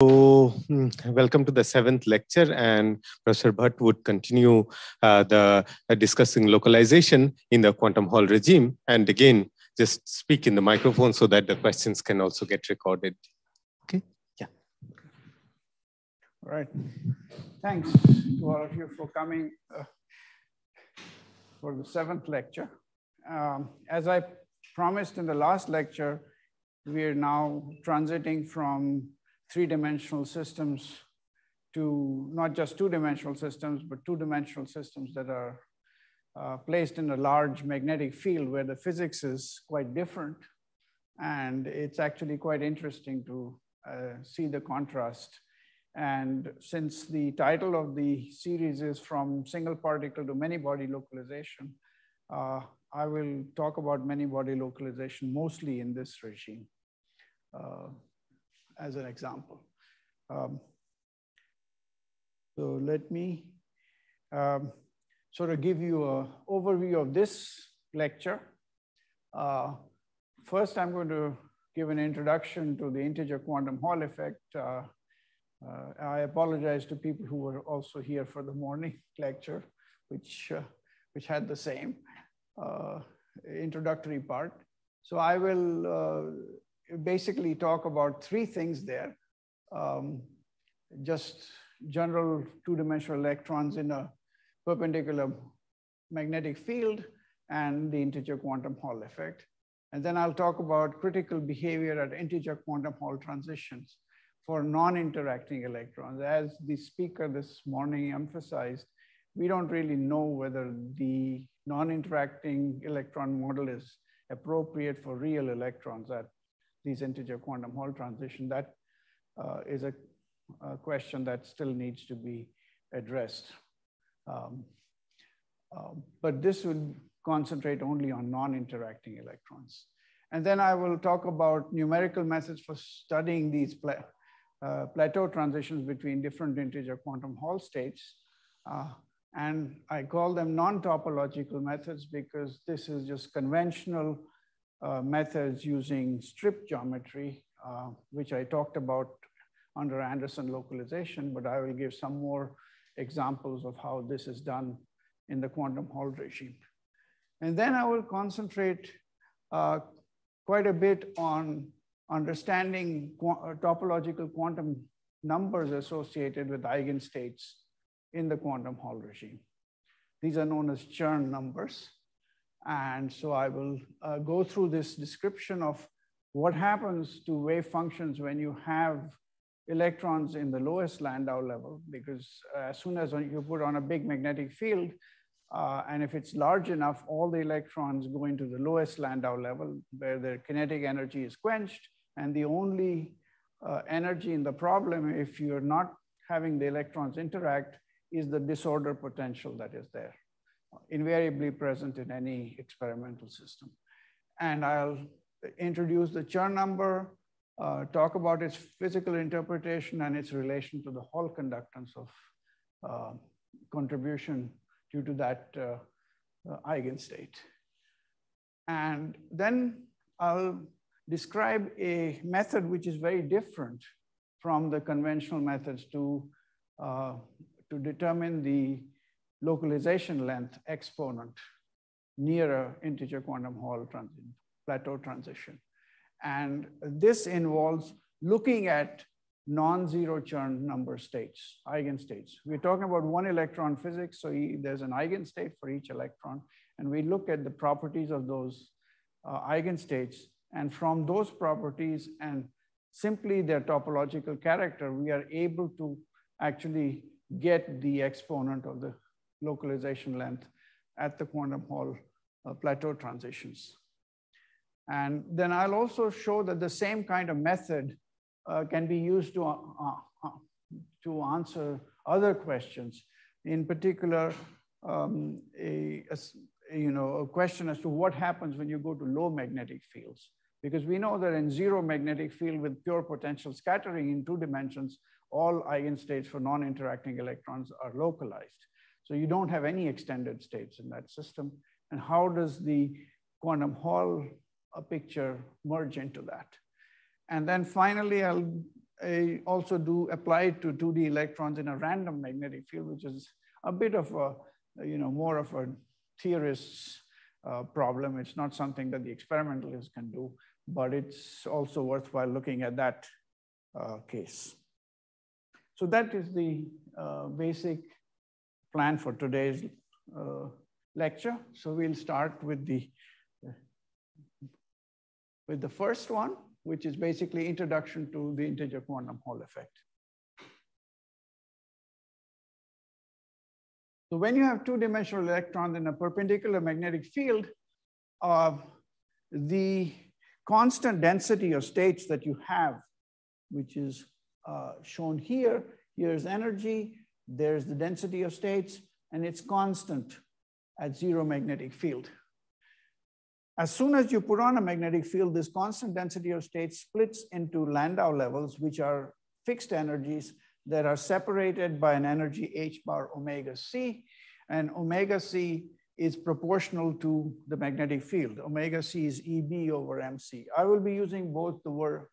So, hmm, welcome to the seventh lecture, and Professor Bhatt would continue uh, the uh, discussing localization in the quantum Hall regime. And again, just speak in the microphone so that the questions can also get recorded. Okay, yeah. All right. Thanks to all of you for coming uh, for the seventh lecture. Um, as I promised in the last lecture, we are now transiting from three-dimensional systems to not just two-dimensional systems, but two-dimensional systems that are uh, placed in a large magnetic field where the physics is quite different. And it's actually quite interesting to uh, see the contrast. And since the title of the series is from single particle to many body localization, uh, I will talk about many body localization mostly in this regime. As an example. Um, so let me um, sort of give you an overview of this lecture. Uh, first, I'm going to give an introduction to the integer quantum Hall effect. Uh, uh, I apologize to people who were also here for the morning lecture, which, uh, which had the same uh, introductory part. So I will uh, basically talk about three things there. Um, just general two-dimensional electrons in a perpendicular magnetic field and the integer quantum Hall effect. And then I'll talk about critical behavior at integer quantum Hall transitions for non-interacting electrons. As the speaker this morning emphasized, we don't really know whether the non-interacting electron model is appropriate for real electrons at these integer quantum Hall transition, that uh, is a, a, question that still needs to be addressed. Um, uh, but this will concentrate only on non-interacting electrons. And then I will talk about numerical methods for studying these pla uh, plateau transitions between different integer quantum Hall states. Uh, and I call them non-topological methods because this is just conventional uh, methods using strip geometry, uh, which I talked about under Anderson localization, but I will give some more examples of how this is done in the quantum Hall regime. And then I will concentrate uh, quite a bit on understanding qu uh, topological quantum numbers associated with eigenstates in the quantum Hall regime. These are known as Chern numbers. And so I will uh, go through this description of what happens to wave functions when you have electrons in the lowest Landau level, because uh, as soon as you put on a big magnetic field, uh, and if it's large enough, all the electrons go into the lowest Landau level where their kinetic energy is quenched. And the only uh, energy in the problem, if you're not having the electrons interact, is the disorder potential that is there invariably present in any experimental system. And I'll introduce the Chern number, uh, talk about its physical interpretation and its relation to the Hall conductance of uh, contribution due to that uh, uh eigenstate. And then I'll describe a method which is very different from the conventional methods to, uh, to determine the localization length exponent near a integer quantum Hall transition, plateau transition. And this involves looking at non-zero Chern number states, eigenstates. We're talking about one electron physics, so there's an eigenstate for each electron, and we look at the properties of those uh, eigenstates, and from those properties and simply their topological character, we are able to actually get the exponent of the localization length at the quantum Hall uh, plateau transitions. And then I'll also show that the same kind of method uh, can be used to, uh, uh to answer other questions. In particular, um, a, a, you know, a question as to what happens when you go to low magnetic fields. Because we know that in zero magnetic field with pure potential scattering in two dimensions, all eigenstates for non-interacting electrons are localized. So you don't have any extended states in that system. And how does the quantum Hall picture merge into that? And then finally, I'll I also do apply it to 2D electrons in a random magnetic field, which is a bit of a, you know, more of a theorist's uh, problem. It's not something that the experimentalists can do, but it's also worthwhile looking at that uh, case. So that is the uh, basic plan for today's uh, lecture. So we'll start with the, with the first one, which is basically introduction to the integer quantum Hall effect. So when you have two-dimensional electrons in a perpendicular magnetic field, uh, the constant density of states that you have, which is uh, shown here, here's energy, there's the density of states, and it's constant at zero magnetic field. As soon as you put on a magnetic field, this constant density of states splits into Landau levels, which are fixed energies that are separated by an energy h bar omega c. And omega c is proportional to the magnetic field. Omega c is EB over MC. I will be using both the word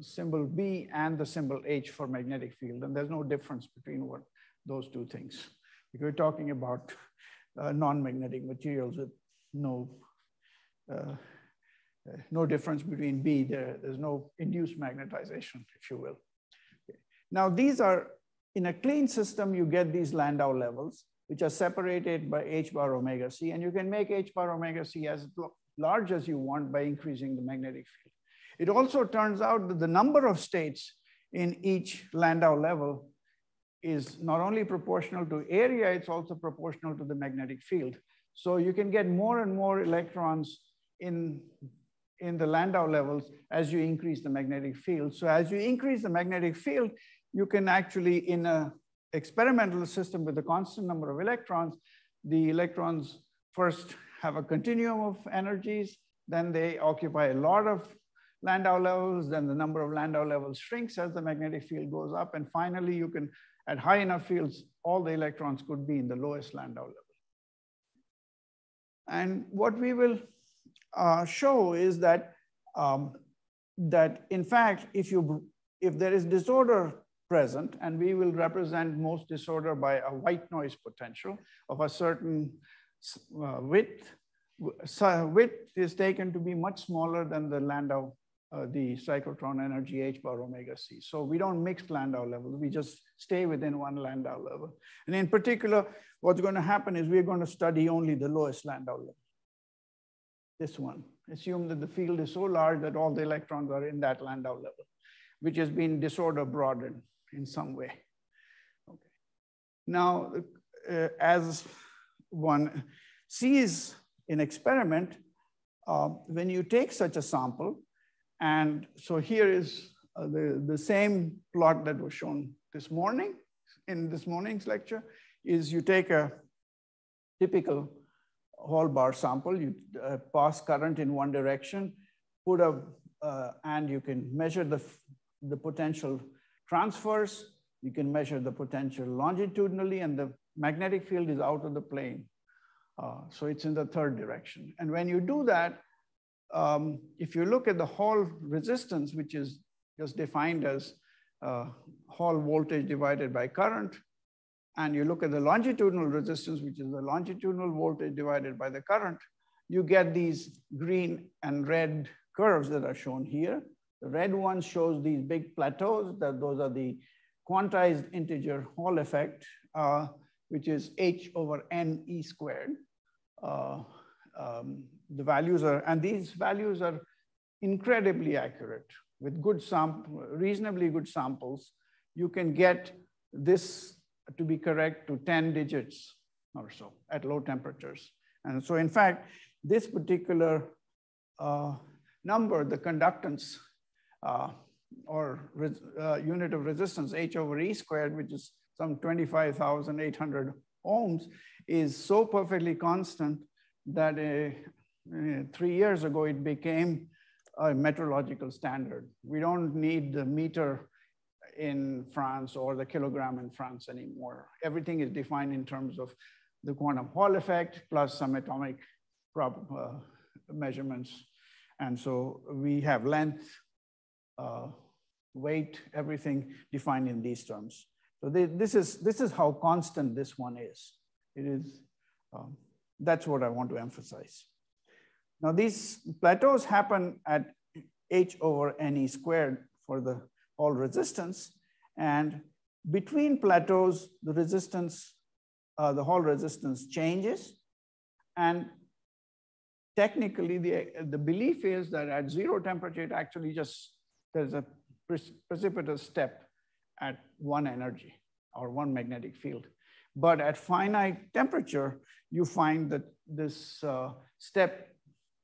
symbol B and the symbol H for magnetic field. And there's no difference between what those two things. If you're talking about uh, non-magnetic materials with no, uh, uh, no difference between B, there, there's no induced magnetization, if you will. Okay. Now these are, in a clean system, you get these Landau levels, which are separated by H bar omega C, and you can make H bar omega C as large as you want by increasing the magnetic field. It also turns out that the number of states in each Landau level is not only proportional to area, it's also proportional to the magnetic field. So you can get more and more electrons in, in the Landau levels as you increase the magnetic field. So as you increase the magnetic field, you can actually, in a experimental system with a constant number of electrons, the electrons first have a continuum of energies, then they occupy a lot of Landau levels, then the number of Landau levels shrinks as the magnetic field goes up, and finally you can at high enough fields, all the electrons could be in the lowest Landau level. And what we will uh, show is that, um, that in fact, if, you, if there is disorder present, and we will represent most disorder by a white noise potential of a certain uh, width, so width is taken to be much smaller than the Landau uh, the cyclotron energy h bar omega c. So we don't mix Landau levels, we just stay within one Landau level. And in particular, what's going to happen is we're going to study only the lowest Landau level. This one. Assume that the field is so large that all the electrons are in that Landau level, which has been disorder broadened in some way. Okay. Now, uh, as one sees in experiment, uh, when you take such a sample, and so here is uh, the, the same plot that was shown this morning in this morning's lecture is you take a typical Hall bar sample, you uh, pass current in one direction, put a, uh, and you can measure the, the potential transfers, you can measure the potential longitudinally and the magnetic field is out of the plane. Uh, so it's in the third direction. And when you do that, um, if you look at the Hall resistance, which is just defined as uh, Hall voltage divided by current, and you look at the longitudinal resistance, which is the longitudinal voltage divided by the current, you get these green and red curves that are shown here. The red one shows these big plateaus, that those are the quantized integer Hall effect, uh, which is h over n e squared. Uh, um, the values are, and these values are incredibly accurate with good sample, reasonably good samples. You can get this to be correct to 10 digits or so at low temperatures. And so in fact, this particular uh, number, the conductance uh, or uh, unit of resistance, H over E squared, which is some 25,800 ohms, is so perfectly constant that a, uh, three years ago, it became a metrological standard. We don't need the meter in France or the kilogram in France anymore. Everything is defined in terms of the quantum Hall effect plus some atomic uh, measurements. And so we have length, uh, weight, everything defined in these terms. So they, this, is, this is how constant this one is. It is, um, that's what I want to emphasize. Now these plateaus happen at h over ne squared for the Hall resistance. And between plateaus, the resistance, uh, the Hall resistance changes. And technically, the, the belief is that at zero temperature, it actually just, there's a precipitous step at one energy or one magnetic field. But at finite temperature, you find that this uh, step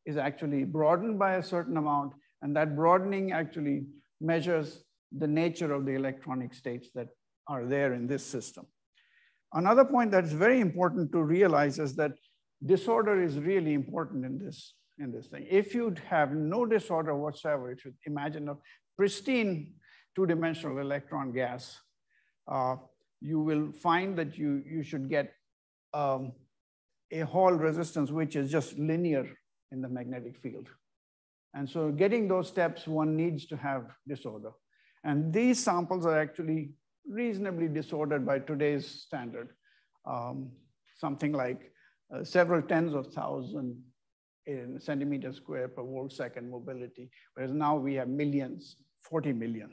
is actually broadened by a certain amount, and that broadening actually measures the nature of the electronic states that are there in this system. Another point that's very important to realize is that disorder is really important in this, in this thing. If you have no disorder whatsoever, if you imagine a pristine two-dimensional electron gas, uh, you will find that you, you should get um, a Hall resistance which is just linear in the magnetic field. And so getting those steps, one needs to have disorder. And these samples are actually reasonably disordered by today's standard. Um, something like uh, several tens of thousands in centimeter square per volt second mobility, whereas now we have millions, 40 million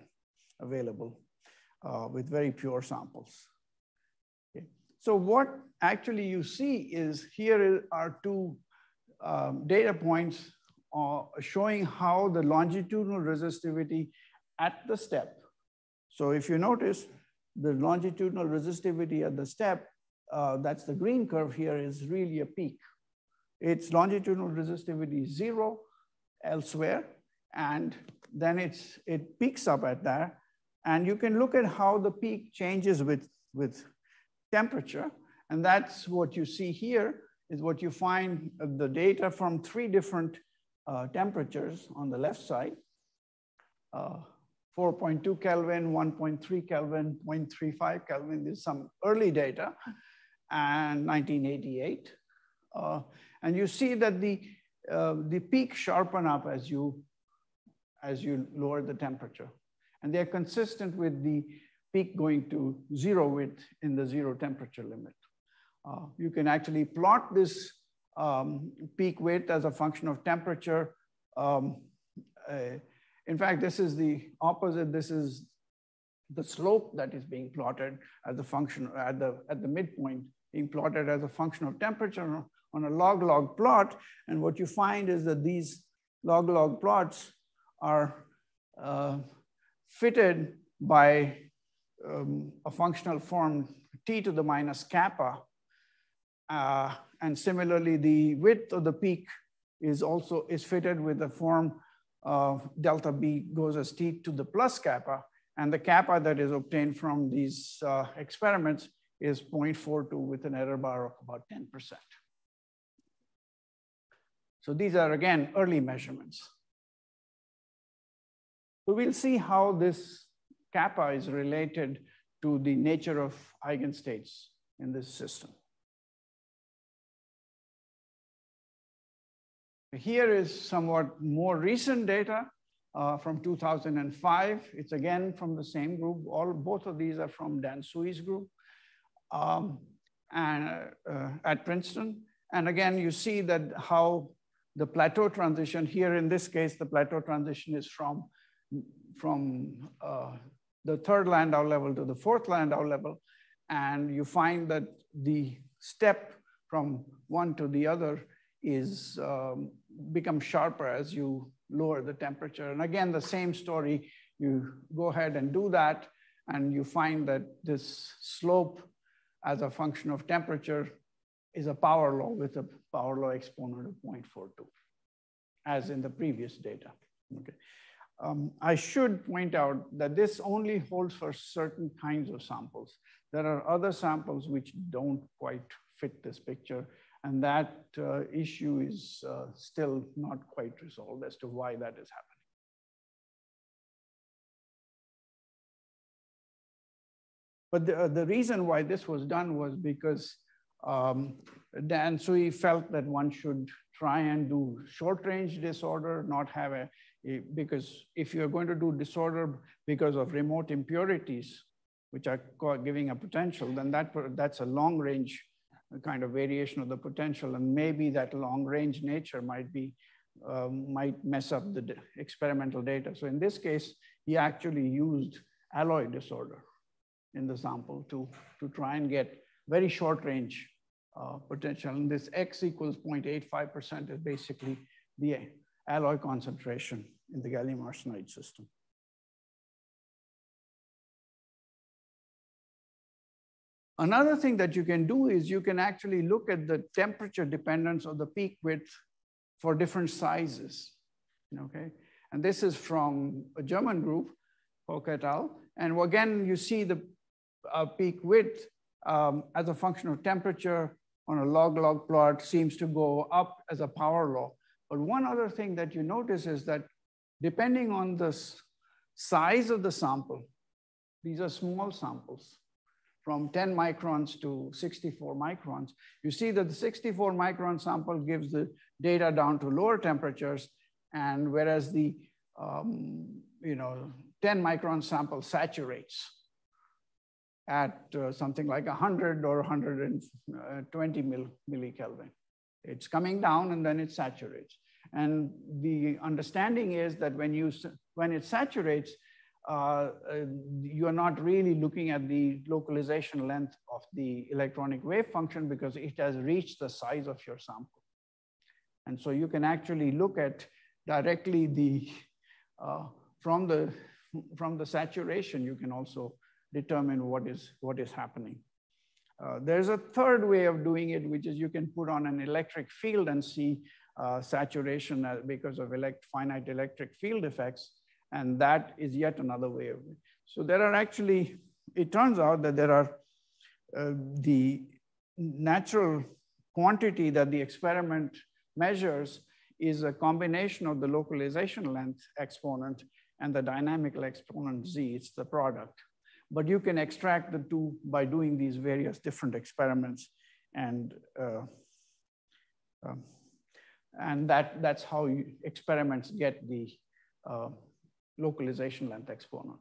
available uh, with very pure samples. Okay. So what actually you see is here are two um, data points uh, showing how the longitudinal resistivity at the step. So if you notice, the longitudinal resistivity at the step, uh, that's the green curve here, is really a peak. Its longitudinal resistivity is zero elsewhere, and then it's, it peaks up at that. And you can look at how the peak changes with, with temperature. And that's what you see here is what you find the data from three different uh, temperatures on the left side. Uh, 4.2 Kelvin, 1.3 Kelvin, 0.35 Kelvin. this is some early data, and 1988. Uh, and you see that the, uh, the peak sharpen up as you, as you lower the temperature. And they're consistent with the peak going to zero width in the zero temperature limit. Uh, you can actually plot this um, peak width as a function of temperature. Um, uh, in fact, this is the opposite. This is the slope that is being plotted as a function at the, at the midpoint, being plotted as a function of temperature on a log-log plot. And what you find is that these log-log plots are uh, fitted by um, a functional form t to the minus kappa uh, and similarly, the width of the peak is also is fitted with the form of delta B goes as T to the plus kappa. And the kappa that is obtained from these uh, experiments is 0.42 with an error bar of about 10%. So these are, again, early measurements. So we'll see how this kappa is related to the nature of eigenstates in this system. Here is somewhat more recent data uh, from 2005. It's again from the same group. All both of these are from Dan Tsui's group um, and uh, at Princeton. And again, you see that how the plateau transition here in this case, the plateau transition is from from uh, the third Landau level to the fourth Landau level. And you find that the step from one to the other is um, become sharper as you lower the temperature. And again, the same story, you go ahead and do that, and you find that this slope as a function of temperature is a power law with a power law exponent of 0.42, as in the previous data. Okay. Um, I should point out that this only holds for certain kinds of samples. There are other samples which don't quite fit this picture. And that uh, issue is uh, still not quite resolved as to why that is happening. But the, the reason why this was done was because um, Dan Tsui felt that one should try and do short range disorder, not have a because if you're going to do disorder because of remote impurities, which are giving a potential, then that, that's a long range kind of variation of the potential. And maybe that long range nature might be, um, might mess up the experimental data. So in this case, he actually used alloy disorder in the sample to, to try and get very short range uh, potential. And this X equals 0.85% is basically the alloy concentration in the gallium arsenide system. Another thing that you can do is you can actually look at the temperature dependence of the peak width for different sizes, okay? And this is from a German group, Koch et al. And again, you see the uh, peak width um, as a function of temperature on a log-log plot seems to go up as a power law. But one other thing that you notice is that depending on the size of the sample, these are small samples, from 10 microns to 64 microns, you see that the 64 micron sample gives the data down to lower temperatures, and whereas the um, you know 10 micron sample saturates at uh, something like 100 or 120 mil, millikelvin. It's coming down and then it saturates. And the understanding is that when, you, when it saturates, uh, uh, you're not really looking at the localization length of the electronic wave function because it has reached the size of your sample. And so you can actually look at directly the, uh, from, the, from the saturation, you can also determine what is, what is happening. Uh, there's a third way of doing it, which is you can put on an electric field and see uh, saturation uh, because of elect finite electric field effects. And that is yet another way of it. So there are actually, it turns out that there are uh, the natural quantity that the experiment measures is a combination of the localization length exponent and the dynamical exponent z, it's the product. But you can extract the two by doing these various different experiments and uh, um, and that, that's how experiments get the uh, localization length exponent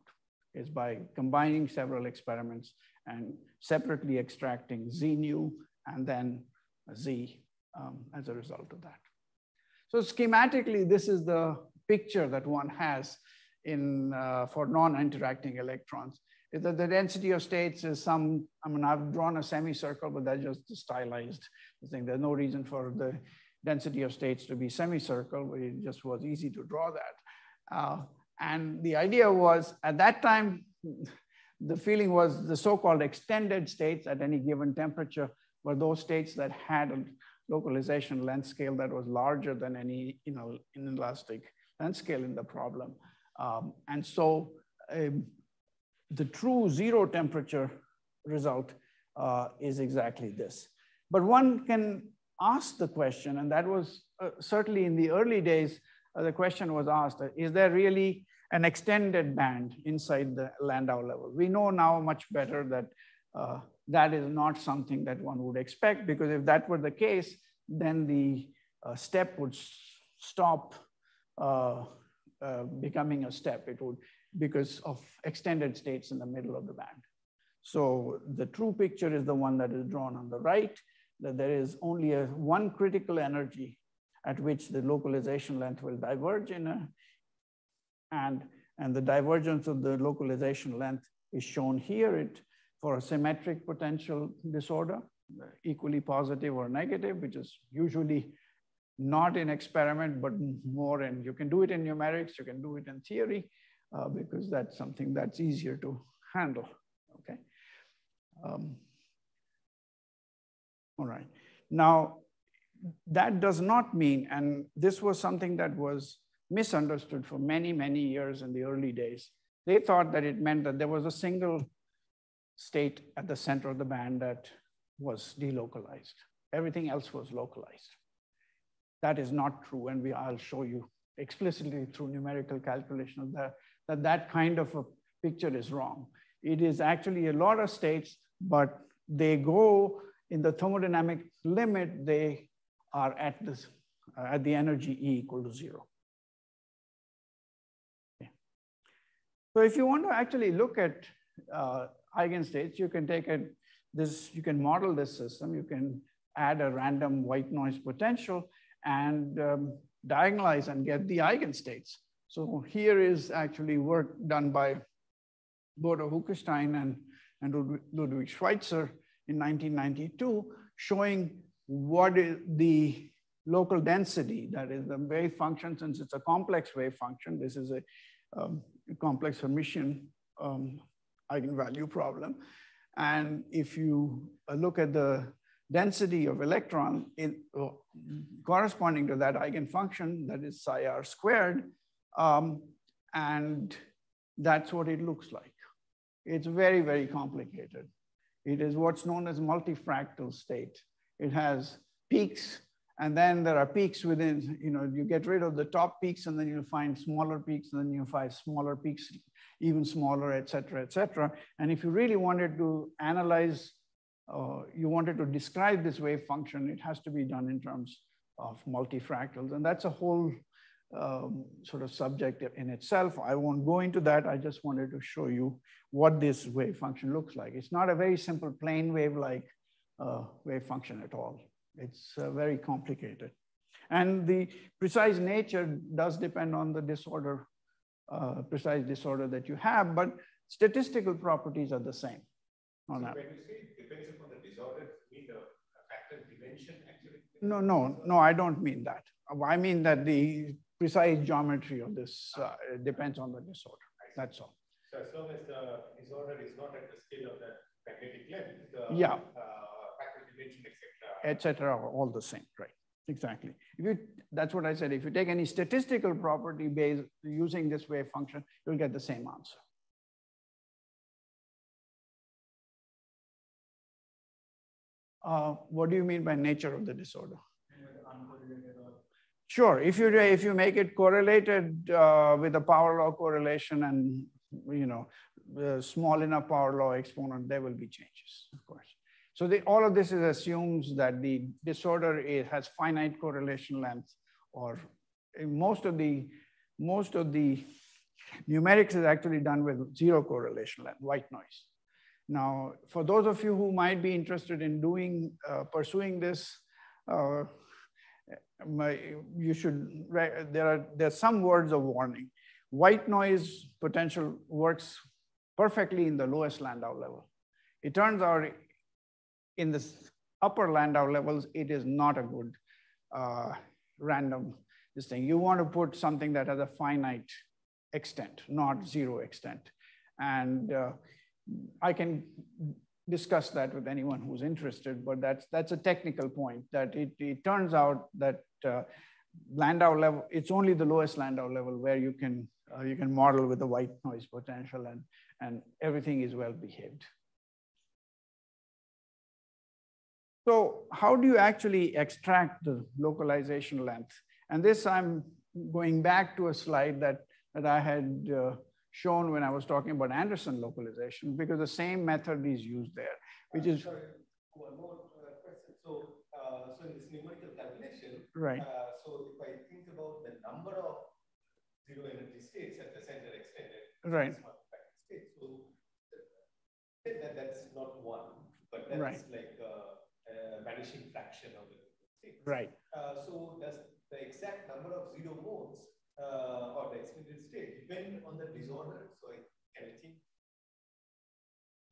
is by combining several experiments and separately extracting z nu and then z um, as a result of that. So schematically, this is the picture that one has in, uh, for non-interacting electrons. Is that the density of states is some, I mean, I've drawn a semicircle, but that's just stylized thing. There's no reason for the density of states to be semicircle, it just was easy to draw that. Uh, and the idea was at that time, the feeling was the so-called extended states at any given temperature were those states that had a localization length scale that was larger than any you know, inelastic length scale in the problem. Um, and so um, the true zero temperature result uh, is exactly this. But one can ask the question, and that was uh, certainly in the early days, uh, the question was asked, is there really an extended band inside the Landau level? We know now much better that uh, that is not something that one would expect, because if that were the case, then the uh, step would stop uh, becoming a step. It would, because of extended states in the middle of the band. So the true picture is the one that is drawn on the right that there is only a one critical energy at which the localization length will diverge in a, and, and the divergence of the localization length is shown here it, for a symmetric potential disorder, equally positive or negative, which is usually not in experiment, but more in, you can do it in numerics, you can do it in theory, uh, because that's something that's easier to handle, okay? Um, all right. Now, that does not mean, and this was something that was misunderstood for many, many years in the early days. They thought that it meant that there was a single state at the center of the band that was delocalized. Everything else was localized. That is not true, and we, I'll show you explicitly through numerical calculation of that, that that kind of a picture is wrong. It is actually a lot of states, but they go in the thermodynamic limit, they are at this uh, at the energy E equal to zero. So if you want to actually look at uh, eigenstates, you can take a, this, you can model this system, you can add a random white noise potential and um, diagonalize and get the eigenstates. So here is actually work done by Bodo Huckestein and, and Ludwig Schweitzer in 1992, showing what is the local density, that is the wave function, since it's a complex wave function, this is a um, complex Hermitian um, eigenvalue problem. And if you uh, look at the density of electron uh, corresponding to that eigenfunction, that is psi r squared, um, and that's what it looks like. It's very, very complicated. It is what's known as multifractal state. It has peaks, and then there are peaks within, you know, you get rid of the top peaks, and then you find smaller peaks, and then you find smaller peaks, even smaller, et cetera, et cetera. And if you really wanted to analyze uh, you wanted to describe this wave function, it has to be done in terms of multifractals. And that's a whole um, sort of subject in itself. I won't go into that. I just wanted to show you what this wave function looks like. It's not a very simple plane wave like uh, wave function at all. It's uh, very complicated. And the precise nature does depend on the disorder, uh, precise disorder that you have, but statistical properties are the same on so that. When you say it depends upon the disorder, you mean the fractal dimension actually? No, no, no, I don't mean that. I mean that the precise geometry of this uh, depends on the disorder. That's all. So as long as the disorder is not at the scale of the magnetic length, the yeah. uh, etc. All the same, right? Exactly. If you, that's what I said. If you take any statistical property based using this wave function, you'll get the same answer. Uh, what do you mean by nature of the disorder? Sure. If you if you make it correlated uh, with a power law correlation and you know small enough power law exponent, there will be changes, of course. So the, all of this is assumes that the disorder is, has finite correlation length, or most of the most of the numerics is actually done with zero correlation length, white noise. Now, for those of you who might be interested in doing, uh, pursuing this, uh, my, you should, there are there's some words of warning. White noise potential works perfectly in the lowest Landau level. It turns out in the upper Landau levels, it is not a good uh, random this thing. You want to put something that has a finite extent, not zero extent. And uh, I can discuss that with anyone who's interested, but that's, that's a technical point that it, it turns out that uh, Landau level, it's only the lowest Landau level where you can, uh, you can model with the white noise potential and, and everything is well behaved. So how do you actually extract the localization length? And this I'm going back to a slide that, that I had uh, shown when I was talking about Anderson localization because the same method is used there, which is. Sorry, one more uh, question. So, uh, so in this numerical calculation, right. Uh, so if I think about the number of zero energy states at the center extended, right. State, so that, that's not one, but that's right. like vanishing fraction of states. Right. Uh, so does the exact number of zero modes uh, or the extended state depend on the disorder. So I can change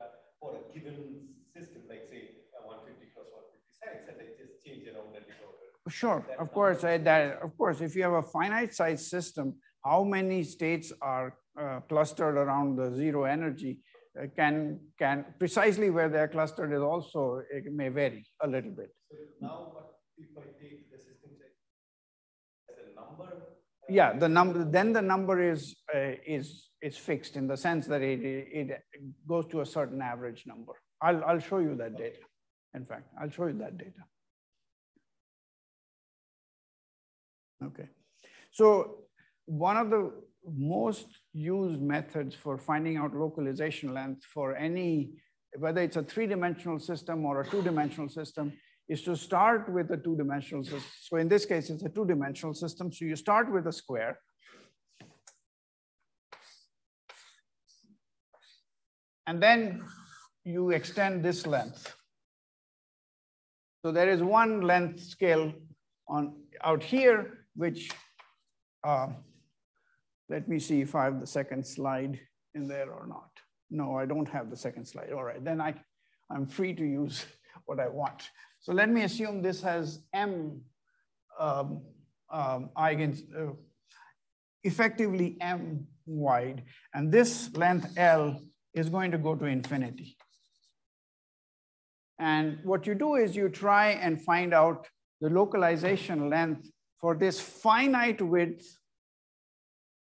uh, for a given system, like say uh, 150 cross 150 sites, and I just change around the disorder. Sure, of course. I, that of course, if you have a finite size system, how many states are uh, clustered around the zero energy can can precisely where they're clustered is also it may vary a little bit. So now, what if I take the system as a number? Yeah the number then the number is uh, is is fixed in the sense that it, it goes to a certain average number. I'll i'll show you that data in fact. I'll show you that data. Okay. So one of the most used methods for finding out localization length for any whether it's a three-dimensional system or a two-dimensional system is to start with a two-dimensional system. So in this case, it's a two-dimensional system. So you start with a square. and then you extend this length. So there is one length scale on out here, which, uh, let me see if I have the second slide in there or not. No, I don't have the second slide. All right, then I, I'm free to use what I want. So let me assume this has M um, um, eigens, uh, effectively M wide, and this length L is going to go to infinity. And what you do is you try and find out the localization length for this finite width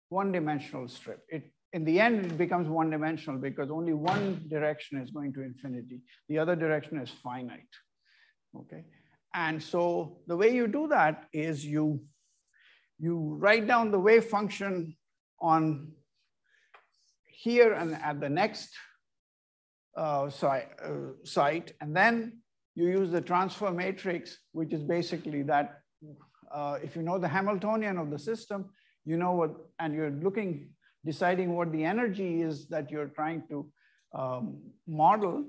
one-dimensional strip. It, in the end, it becomes one-dimensional because only one direction is going to infinity. The other direction is finite, okay? And so the way you do that is you, you write down the wave function on here and at the next uh, site, uh, site, and then you use the transfer matrix, which is basically that uh, if you know the Hamiltonian of the system, you know what, and you're looking, deciding what the energy is that you're trying to um, model,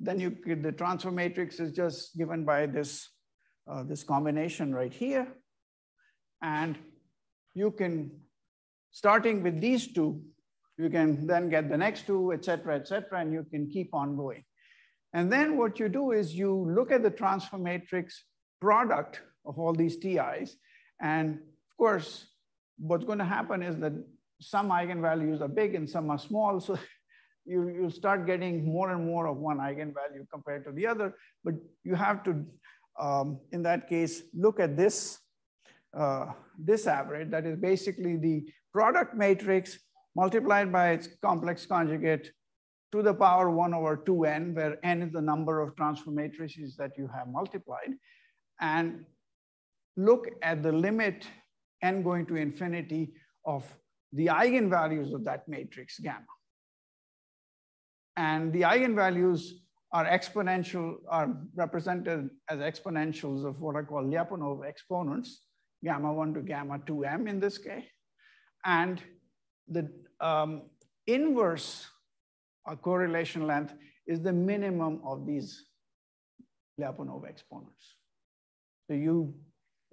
then you the transfer matrix is just given by this, uh, this combination right here. And you can, starting with these two, you can then get the next two, et cetera, et cetera, and you can keep on going. And then what you do is you look at the transfer matrix product of all these TIs. And of course, what's going to happen is that some eigenvalues are big and some are small. So you, you start getting more and more of one eigenvalue compared to the other. But you have to, um, in that case, look at this, uh, this average. That is basically the product matrix multiplied by its complex conjugate to the power one over two n, where n is the number of transfer matrices that you have multiplied, and look at the limit n going to infinity of the eigenvalues of that matrix gamma. And the eigenvalues are exponential, are represented as exponentials of what I call Lyapunov exponents, gamma 1 to gamma 2m in this case. And the um, inverse uh, correlation length is the minimum of these Lyapunov exponents. So you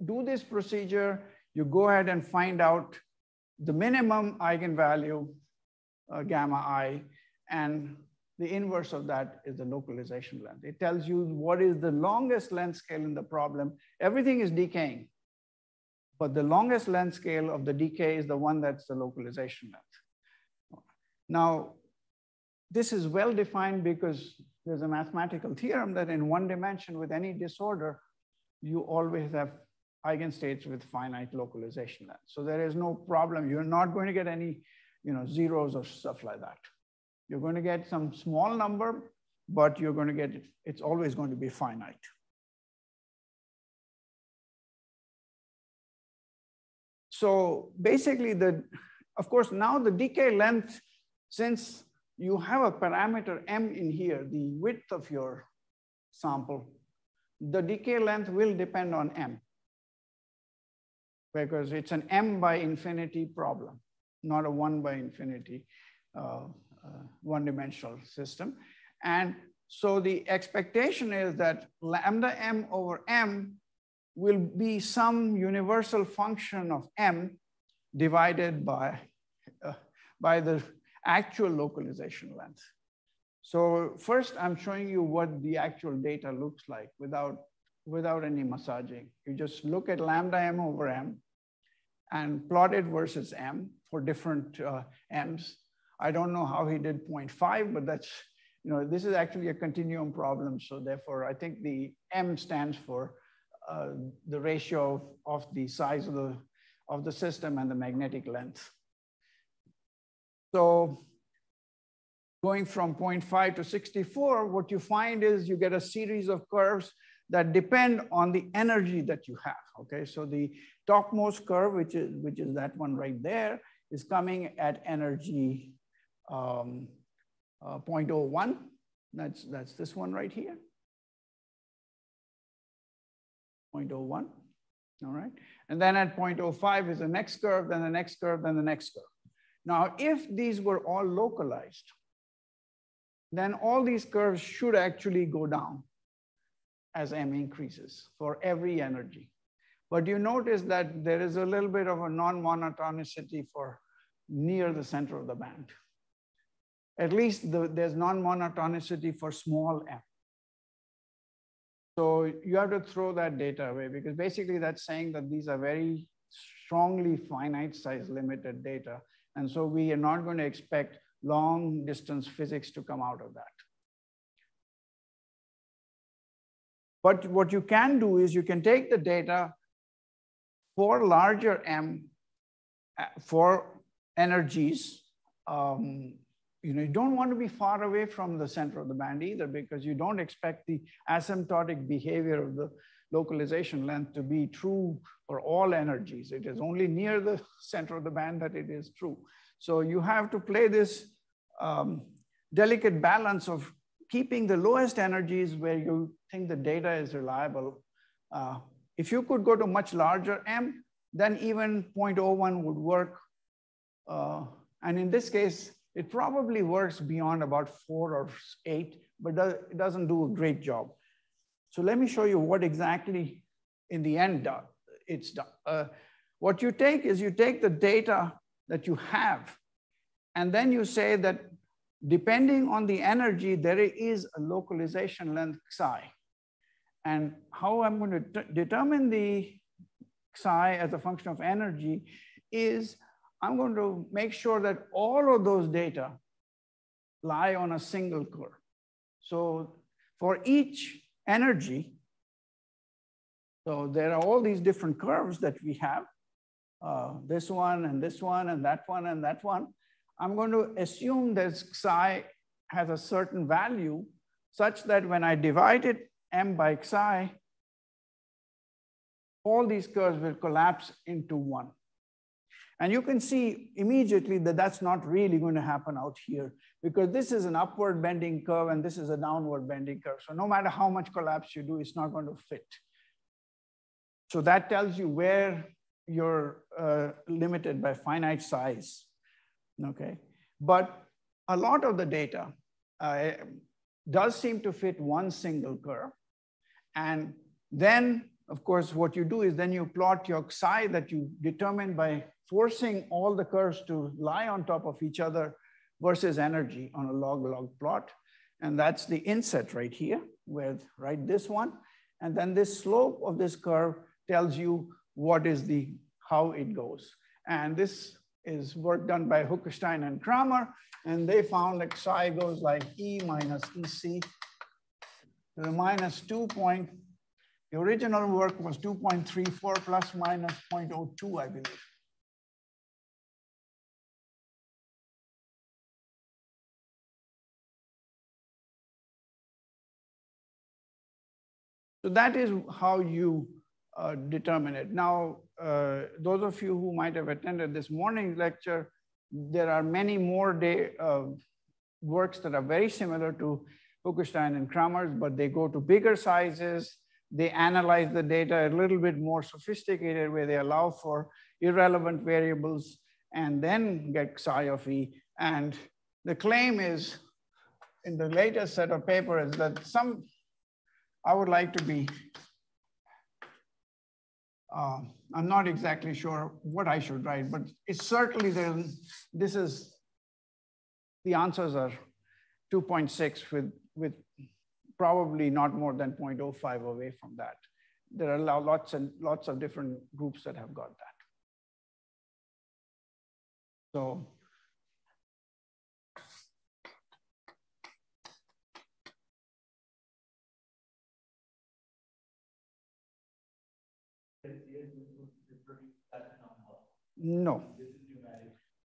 do this procedure, you go ahead and find out the minimum eigenvalue, uh, gamma i, and the inverse of that is the localization length. It tells you what is the longest length scale in the problem. Everything is decaying. But the longest length scale of the decay is the one that's the localization length. Now, this is well defined because there's a mathematical theorem that in one dimension with any disorder, you always have eigenstates with finite localization length. So there is no problem. You're not going to get any you know, zeros or stuff like that. You're going to get some small number, but you're going to get, it, it's always going to be finite. So basically the, of course, now the decay length, since you have a parameter m in here, the width of your sample, the decay length will depend on m because it's an m by infinity problem, not a one by infinity uh, uh, one dimensional system. And so the expectation is that lambda m over m will be some universal function of m divided by, uh, by the actual localization length. So first I'm showing you what the actual data looks like without, without any massaging. You just look at lambda m over m and plot it versus m for different uh, m's. I don't know how he did 0.5, but that's, you know, this is actually a continuum problem. So therefore I think the m stands for uh, the ratio of the size of the, of the system and the magnetic length. So going from 0.5 to 64, what you find is you get a series of curves that depend on the energy that you have, okay? So the topmost curve, which is, which is that one right there, is coming at energy um, uh, 0.01. That's, that's this one right here. 0.01, all right? And then at 0.05 is the next curve, then the next curve, then the next curve. Now, if these were all localized, then all these curves should actually go down as m increases for every energy. But you notice that there is a little bit of a non-monotonicity for near the center of the band. At least the, there's non-monotonicity for small m. So you have to throw that data away because basically that's saying that these are very strongly finite size limited data. And so we are not going to expect long distance physics to come out of that. But what you can do is you can take the data for larger M uh, for energies. Um, you know, you don't want to be far away from the center of the band either because you don't expect the asymptotic behavior of the localization length to be true for all energies. It is only near the center of the band that it is true. So you have to play this um, delicate balance of keeping the lowest energies where you think the data is reliable. Uh, if you could go to much larger M, then even 0.01 would work. Uh, and in this case, it probably works beyond about four or eight, but it doesn't do a great job. So let me show you what exactly in the end it's done. Uh, what you take is you take the data that you have, and then you say that depending on the energy, there is a localization length psi. And how I'm going to determine the psi as a function of energy is I'm going to make sure that all of those data lie on a single curve. So for each energy, so there are all these different curves that we have, uh, this one and this one and that one and that one. I'm going to assume that psi has a certain value such that when I divide it m by psi, all these curves will collapse into one. And you can see immediately that that's not really going to happen out here because this is an upward bending curve and this is a downward bending curve. So no matter how much collapse you do, it's not going to fit. So that tells you where you're uh, limited by finite size okay? But a lot of the data uh, does seem to fit one single curve. And then, of course, what you do is then you plot your psi that you determine by forcing all the curves to lie on top of each other versus energy on a log-log plot. And that's the inset right here with, right, this one. And then this slope of this curve tells you what is the, how it goes. And this is work done by Huckestein and Kramer, and they found that psi goes like E minus EC to the minus 2 point. The original work was 2.34 plus minus 0.02, I believe. So that is how you uh, determine it. Now, uh, those of you who might have attended this morning's lecture, there are many more day, uh, works that are very similar to Huckestein and Kramer's, but they go to bigger sizes. They analyze the data a little bit more sophisticated where they allow for irrelevant variables and then get psi of E. And the claim is in the latest set of papers that some, I would like to be uh, I'm not exactly sure what I should write, but it's certainly there. This is, the answers are 2.6 with, with probably not more than 0.05 away from that. There are lots and lots of different groups that have got that. So No.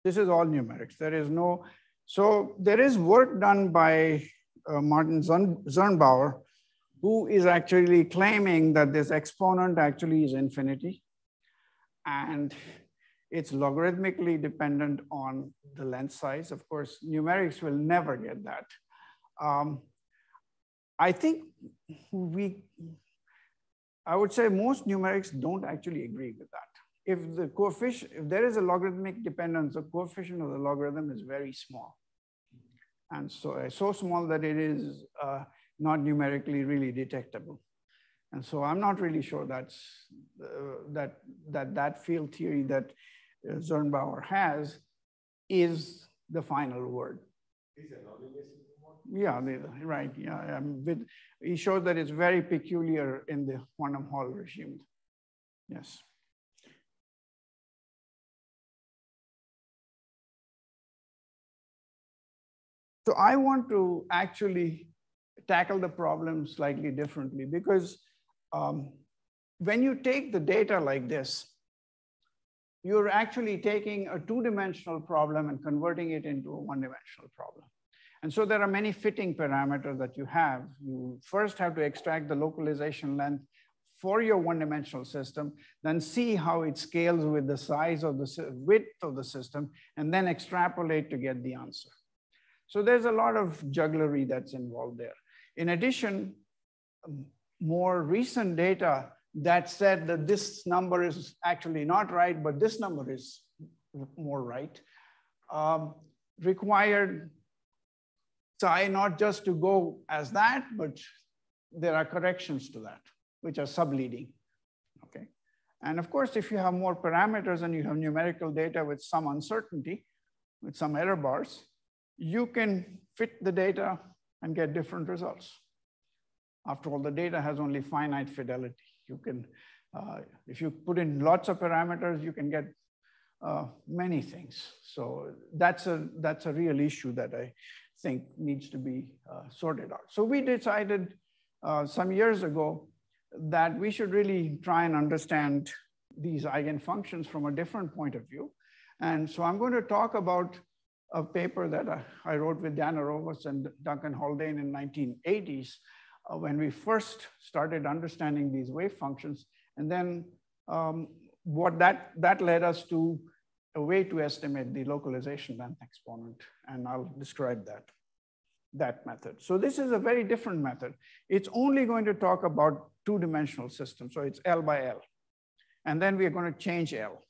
This is all numerics. There is no, so there is work done by uh, Martin Zirnbauer, who is actually claiming that this exponent actually is infinity. And it's logarithmically dependent on the length size. Of course, numerics will never get that. Um, I think we, I would say most numerics don't actually agree with that if the coefficient, if there is a logarithmic dependence, the coefficient of the logarithm is very small. And so, uh, so small that it is uh, not numerically really detectable. And so I'm not really sure that's, uh, that, that that field theory that uh, Zirnbauer has is the final word. Yeah, right. Yeah, um, with, he shows that it's very peculiar in the quantum Hall regime. Yes. So I want to actually tackle the problem slightly differently because um, when you take the data like this, you're actually taking a two-dimensional problem and converting it into a one-dimensional problem. And so there are many fitting parameters that you have. You first have to extract the localization length for your one-dimensional system, then see how it scales with the size of the width of the system, and then extrapolate to get the answer. So there's a lot of jugglery that's involved there. In addition, more recent data that said that this number is actually not right, but this number is more right, um, required psi not just to go as that, but there are corrections to that, which are subleading, okay? And of course, if you have more parameters and you have numerical data with some uncertainty, with some error bars, you can fit the data and get different results. After all, the data has only finite fidelity. You can, uh, if you put in lots of parameters, you can get uh, many things. So that's a, that's a real issue that I think needs to be uh, sorted out. So we decided uh, some years ago that we should really try and understand these eigenfunctions from a different point of view. And so I'm going to talk about a paper that I wrote with Dan Arovas and Duncan Haldane in 1980s uh, when we first started understanding these wave functions. And then um, what that, that led us to a way to estimate the localization length exponent. And I'll describe that, that method. So this is a very different method. It's only going to talk about two-dimensional systems. So it's L by L. And then we're going to change L,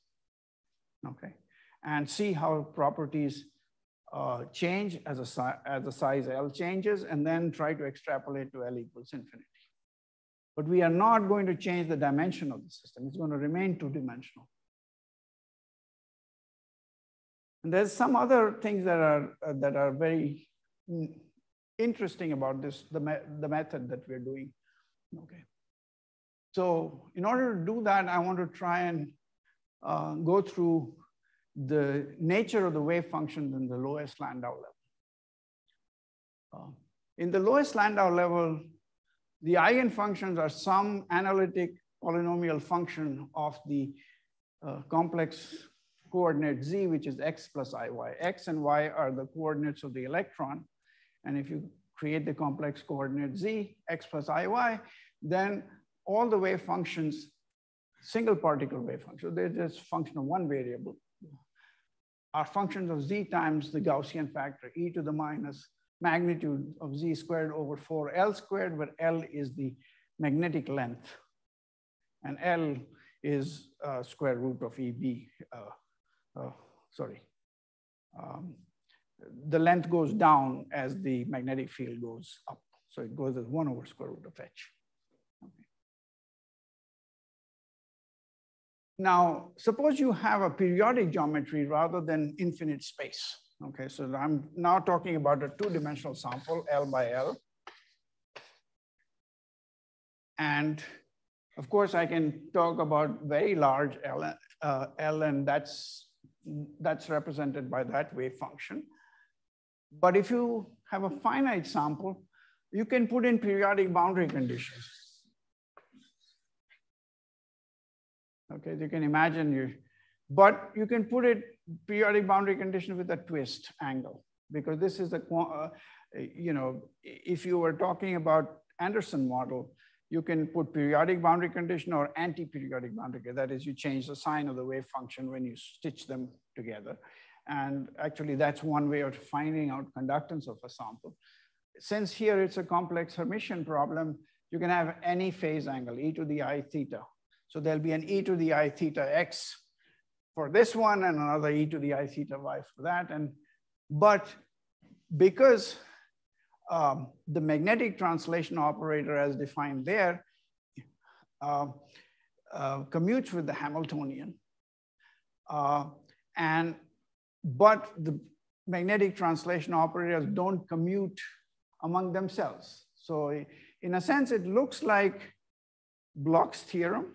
okay? And see how properties uh, change as, a, as the size L changes and then try to extrapolate to L equals infinity. But we are not going to change the dimension of the system. It's going to remain two-dimensional. And there's some other things that are, uh, that are very interesting about this, the, me the method that we're doing. Okay. So in order to do that, I want to try and uh, go through the nature of the wave functions in the lowest Landau level. Uh, in the lowest Landau level, the eigenfunctions are some analytic polynomial function of the uh, complex coordinate z, which is x plus iy. x and y are the coordinates of the electron. And if you create the complex coordinate z, x plus iy, then all the wave functions, single particle wave functions, they're just function of one variable are functions of z times the Gaussian factor, e to the minus magnitude of z squared over 4l squared, where l is the magnetic length. And l is uh, square root of EB, uh, uh, sorry. Um, the length goes down as the magnetic field goes up. So it goes as one over square root of h. Now, suppose you have a periodic geometry rather than infinite space. Okay, so I'm now talking about a two-dimensional sample, L by L. And of course, I can talk about very large L, uh, L and that's, that's represented by that wave function. But if you have a finite sample, you can put in periodic boundary conditions. Okay, you can imagine you, but you can put it periodic boundary condition with a twist angle because this is the, uh, you know, if you were talking about Anderson model, you can put periodic boundary condition or anti-periodic boundary. That is, you change the sign of the wave function when you stitch them together. And actually, that's one way of finding out conductance of a sample. Since here it's a complex Hermitian problem, you can have any phase angle, e to the i theta, so there'll be an e to the i theta x for this one and another e to the i theta y for that. And But because um, the magnetic translation operator as defined there uh, uh, commutes with the Hamiltonian. Uh, and, but the magnetic translation operators don't commute among themselves. So in a sense, it looks like Bloch's theorem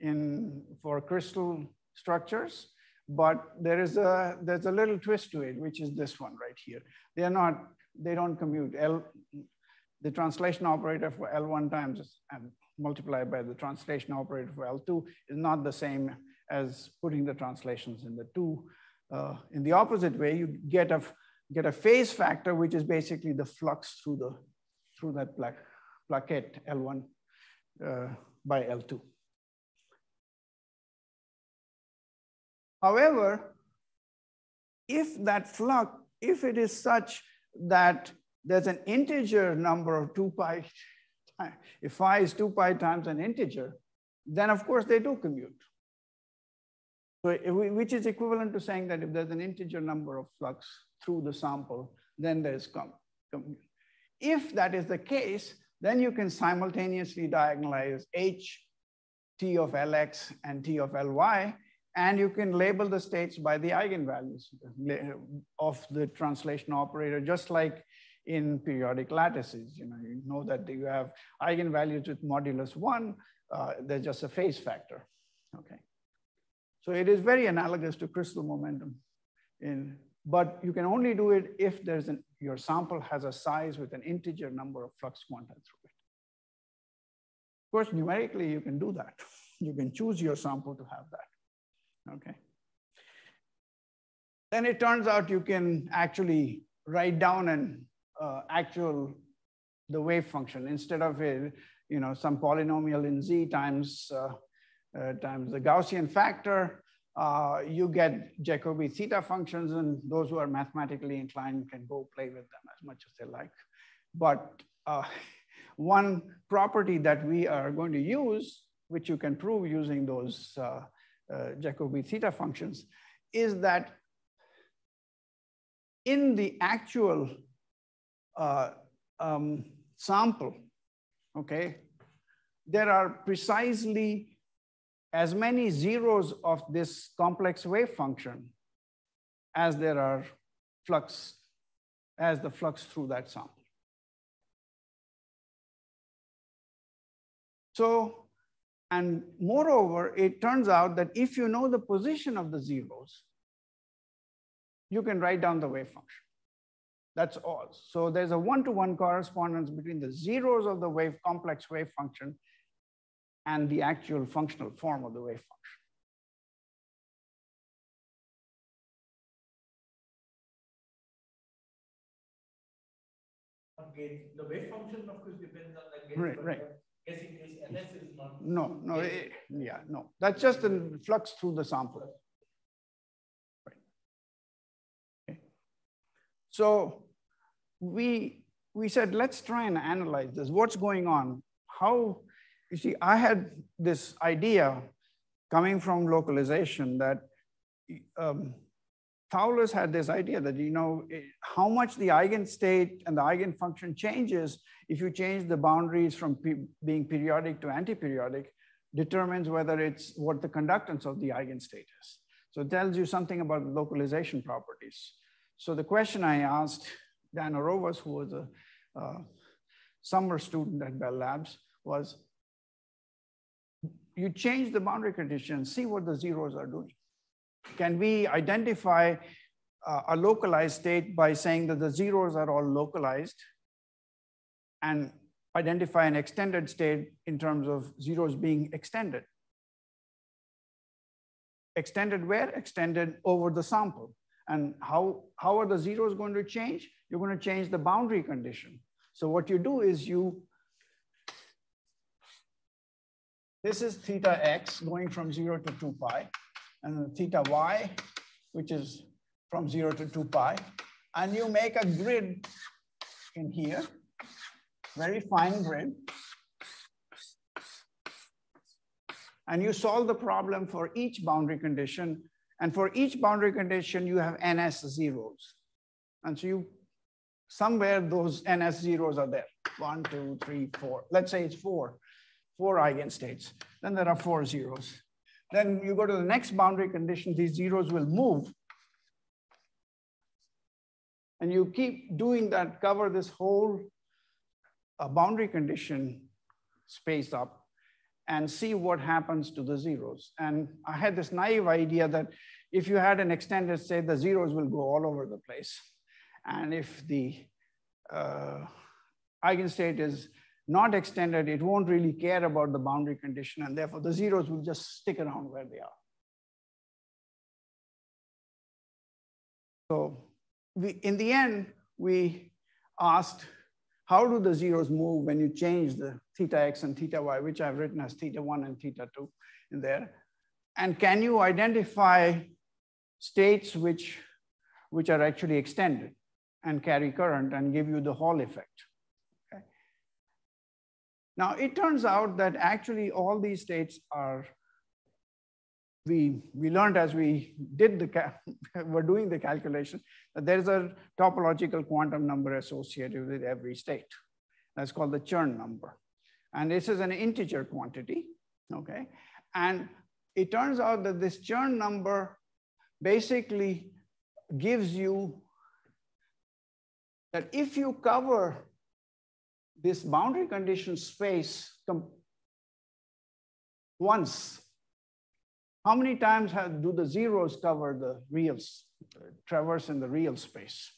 in, for crystal structures, but there is a, there's a little twist to it, which is this one right here. They're not, they don't commute. L, the translation operator for L1 times and multiplied by the translation operator for L2 is not the same as putting the translations in the two. Uh, in the opposite way, you get a, get a phase factor, which is basically the flux through, the, through that pla plaquette L1 uh, by L2. However, if that flux, if it is such that there's an integer number of 2 pi, if phi is 2 pi times an integer, then of course they do commute. So we, which is equivalent to saying that if there's an integer number of flux through the sample, then there's com. If that is the case, then you can simultaneously diagonalize h, t of lx and t of ly, and you can label the states by the eigenvalues of the translation operator, just like in periodic lattices. You know, you know that you have eigenvalues with modulus one, uh, they're just a phase factor, okay? So it is very analogous to crystal momentum, in, but you can only do it if there's an, your sample has a size with an integer number of flux quanta through it. Of course, numerically, you can do that. You can choose your sample to have that, okay? Then it turns out you can actually write down an uh, actual, the wave function instead of a, you know, some polynomial in Z times uh, uh, times the Gaussian factor, uh, you get Jacobi theta functions and those who are mathematically inclined can go play with them as much as they like. But uh, one property that we are going to use, which you can prove using those uh, Jacobi theta functions, is that in the actual uh, um, sample, okay, there are precisely as many zeros of this complex wave function as there are flux, as the flux through that sample. So, and moreover, it turns out that if you know the position of the zeros, you can write down the wave function. That's all. So there's a one-to-one -one correspondence between the zeros of the wave complex wave function and the actual functional form of the wave function. Okay, the wave function, of course, depends on the gate. Right, right. Guessing is NS is not. No, no, it, yeah, no. That's just a flux through the sample. Right. Okay. So we we said let's try and analyze this. What's going on? How you see, I had this idea coming from localization that um, Thouless had this idea that, you know, how much the eigenstate and the eigenfunction changes if you change the boundaries from being periodic to anti-periodic determines whether it's what the conductance of the eigenstate is. So it tells you something about localization properties. So the question I asked Dan Arovas, who was a uh, summer student at Bell Labs, was you change the boundary condition, see what the zeros are doing. Can we identify uh, a localized state by saying that the zeros are all localized and identify an extended state in terms of zeros being extended? Extended where? Extended over the sample. And how, how are the zeros going to change? You're going to change the boundary condition. So what you do is you This is theta x going from zero to two pi, and theta y, which is from zero to two pi. And you make a grid in here, very fine grid. And you solve the problem for each boundary condition. And for each boundary condition, you have ns zeros. And so you somewhere those NS zeros are there. One, two, three, four. Let's say it's four, four eigenstates. Then there are four zeros. Then you go to the next boundary condition, these zeros will move. And you keep doing that, cover this whole uh, boundary condition space up and see what happens to the zeros. And I had this naive idea that if you had an extended state, the zeros will go all over the place. And if the uh, eigenstate is not extended, it won't really care about the boundary condition, and therefore the zeros will just stick around where they are. So we, in the end, we asked, how do the zeros move when you change the theta x and theta y, which I've written as theta 1 and theta 2 in there? And can you identify states which, which are actually extended and carry current and give you the Hall effect? Now, it turns out that actually all these states are, we, we learned as we did the, were doing the calculation, that there is a topological quantum number associated with every state. That's called the Chern number. And this is an integer quantity, okay? And it turns out that this Chern number basically gives you that if you cover this boundary condition space once, how many times have, do the zeros cover the reals, traverse in the real space?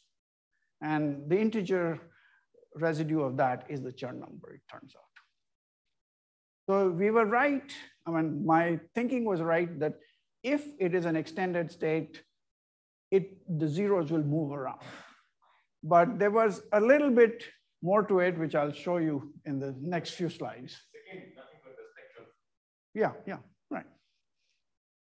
And the integer residue of that is the Chern number, it turns out. So we were right. I mean, my thinking was right that if it is an extended state, it, the zeros will move around. But there was a little bit more to it, which I'll show you in the next few slides. Yeah, yeah, right.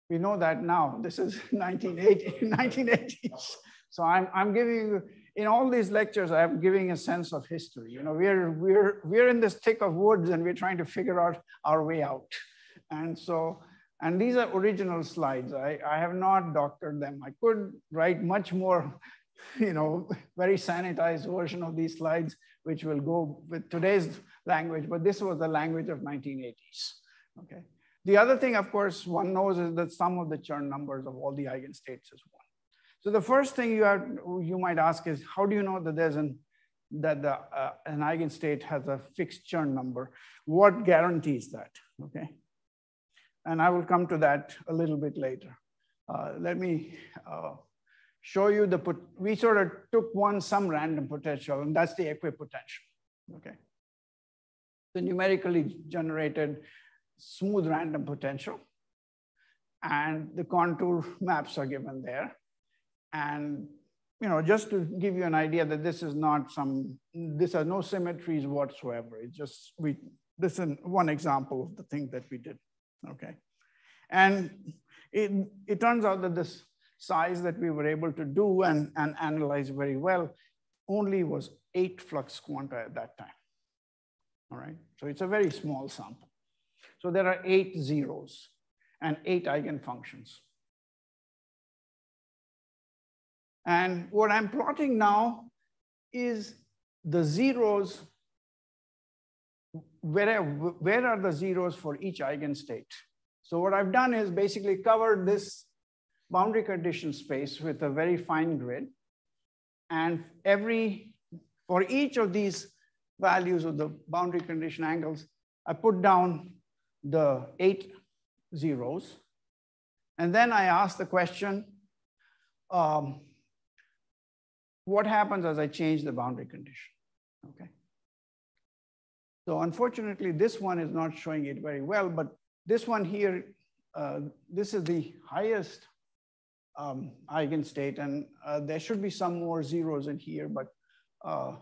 We know that now. This is 1980, 1980s. So I'm, I'm giving you, in all these lectures, I'm giving a sense of history. You know, we're, we're, we're in this thick of woods and we're trying to figure out our way out. And so, and these are original slides. I, I have not doctored them. I could write much more, you know, very sanitized version of these slides, which will go with today's language, but this was the language of 1980s, okay? The other thing, of course, one knows is that sum of the Chern numbers of all the eigenstates is one. So the first thing you, have, you might ask is, how do you know that there's an, that the, uh, an eigenstate has a fixed Chern number? What guarantees that, okay? And I will come to that a little bit later. Uh, let me uh, show you the, put we sort of took one, some random potential, and that's the equipotential, okay? The numerically generated smooth random potential. And the contour maps are given there. And you know, just to give you an idea that this is not some, these are no symmetries whatsoever. It's just, we, this is one example of the thing that we did, okay? And it, it turns out that this size that we were able to do and, and analyze very well only was eight flux quanta at that time. All right, so it's a very small sample. So there are eight zeros and eight eigenfunctions. And what I'm plotting now is the zeros, where, where are the zeros for each eigenstate? So what I've done is basically covered this boundary condition space with a very fine grid. And every, for each of these values of the boundary condition angles, I put down the eight zeros. And then I ask the question, um, what happens as I change the boundary condition, okay? So unfortunately, this one is not showing it very well, but this one here, uh, this is the highest um, eigenstate, and uh, there should be some more zeros in here, but uh,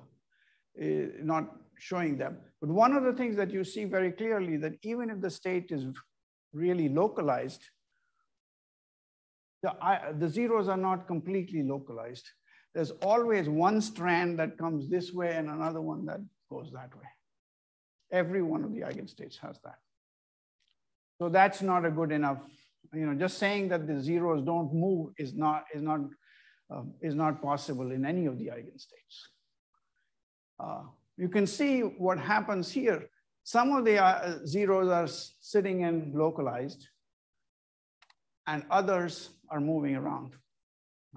eh, not showing them. But one of the things that you see very clearly that even if the state is really localized, the, I, the zeros are not completely localized. There's always one strand that comes this way and another one that goes that way. Every one of the eigenstates has that. So that's not a good enough you know, just saying that the zeros don't move is not, is not, uh, is not possible in any of the eigenstates. Uh, you can see what happens here. Some of the uh, zeros are sitting in localized and others are moving around,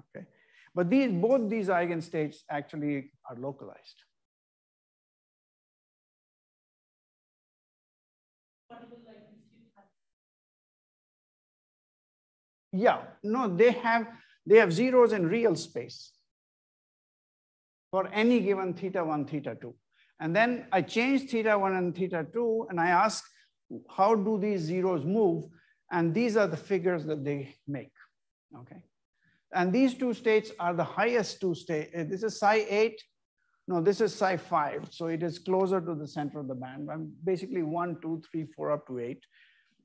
okay? But these, both these eigenstates actually are localized. Yeah, no, they have, they have zeros in real space for any given theta one, theta two. And then I change theta one and theta two, and I ask, how do these zeros move? And these are the figures that they make, okay? And these two states are the highest two states. Uh, this is psi eight, no, this is psi five. So it is closer to the center of the band. I'm basically one, two, three, four, up to eight.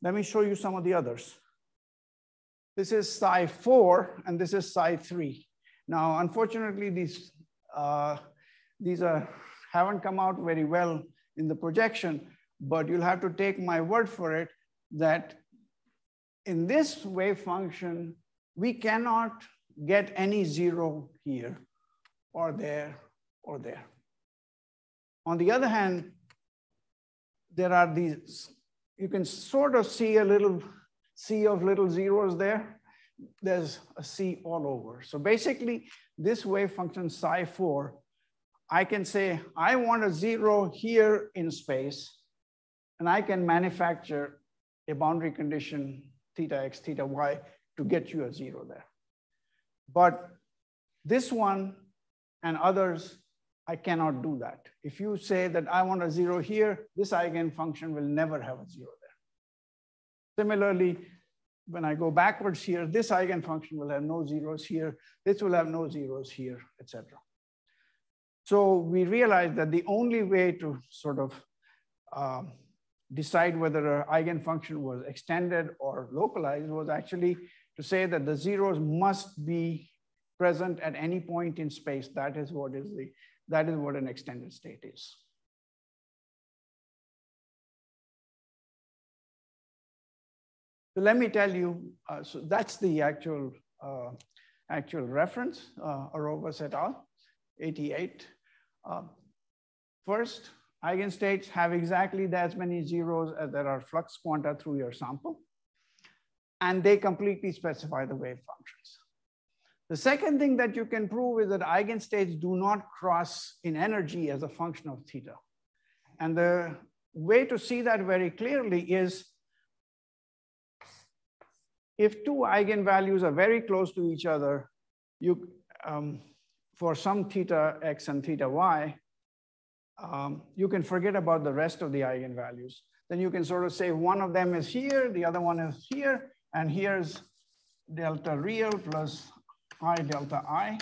Let me show you some of the others. This is psi four, and this is psi three. Now, unfortunately, these, uh, these are, haven't come out very well in the projection, but you'll have to take my word for it that in this wave function, we cannot get any zero here or there or there. On the other hand, there are these, you can sort of see a little sea of little zeros there. There's a sea all over. So basically, this wave function psi 4, I can say, I want a zero here in space, and I can manufacture a boundary condition theta x, theta y to get you a zero there. But this one and others, I cannot do that. If you say that I want a zero here, this eigenfunction will never have a zero. Similarly, when I go backwards here, this eigenfunction will have no zeros here, this will have no zeros here, etc. So we realized that the only way to sort of um, decide whether an eigenfunction was extended or localized was actually to say that the zeros must be present at any point in space. That is what is the, that is what an extended state is. So let me tell you, uh, so that's the actual, uh, actual reference, uh, Arovas et al., 88. Uh, first, eigenstates have exactly as many zeros as there are flux quanta through your sample and they completely specify the wave functions. The second thing that you can prove is that eigenstates do not cross in energy as a function of theta. And the way to see that very clearly is if two eigenvalues are very close to each other, you, um, for some theta x and theta y, um, you can forget about the rest of the eigenvalues. Then you can sort of say one of them is here, the other one is here, and here's delta real plus i delta i,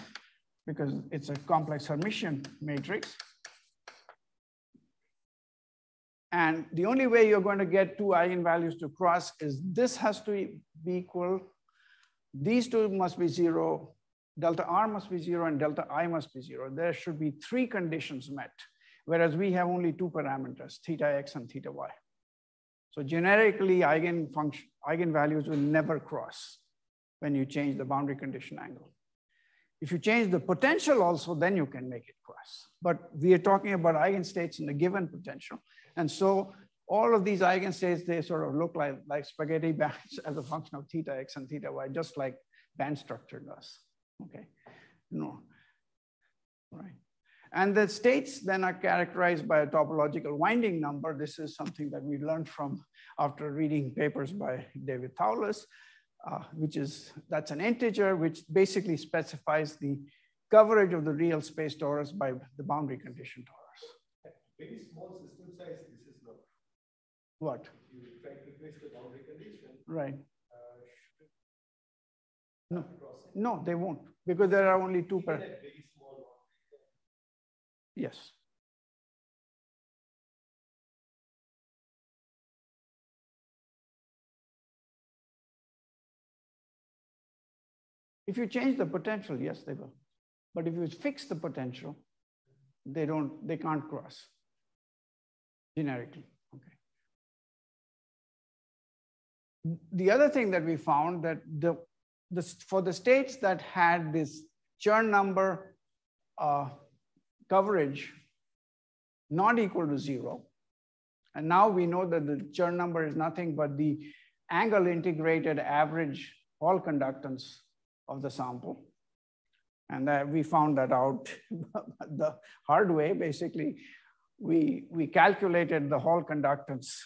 because it's a complex Hermitian matrix. And the only way you're going to get two eigenvalues to cross is this has to be equal. These two must be zero. Delta R must be zero and delta I must be zero. There should be three conditions met, whereas we have only two parameters, theta x and theta y. So generically, eigenvalues will never cross when you change the boundary condition angle. If you change the potential also, then you can make it cross. But we are talking about eigenstates in the given potential. And so all of these eigenstates, they sort of look like, like spaghetti bands as a function of theta x and theta y, just like band structure does, okay? No, right. And the states then are characterized by a topological winding number. This is something that we learned from after reading papers by David Thouless, uh, which is, that's an integer, which basically specifies the coverage of the real space torus by the boundary condition torus. Very small system size, this is not. What? You try to replace the boundary condition. Right. Uh, no, no, they won't, because there are only two per. Yes. If you change the potential, yes, they will. But if you fix the potential, they don't, they can't cross generically. The other thing that we found that the, the for the states that had this Chern number uh, coverage not equal to zero. And now we know that the Chern number is nothing but the angle integrated average Hall conductance of the sample. And that we found that out the hard way. Basically, we, we calculated the Hall conductance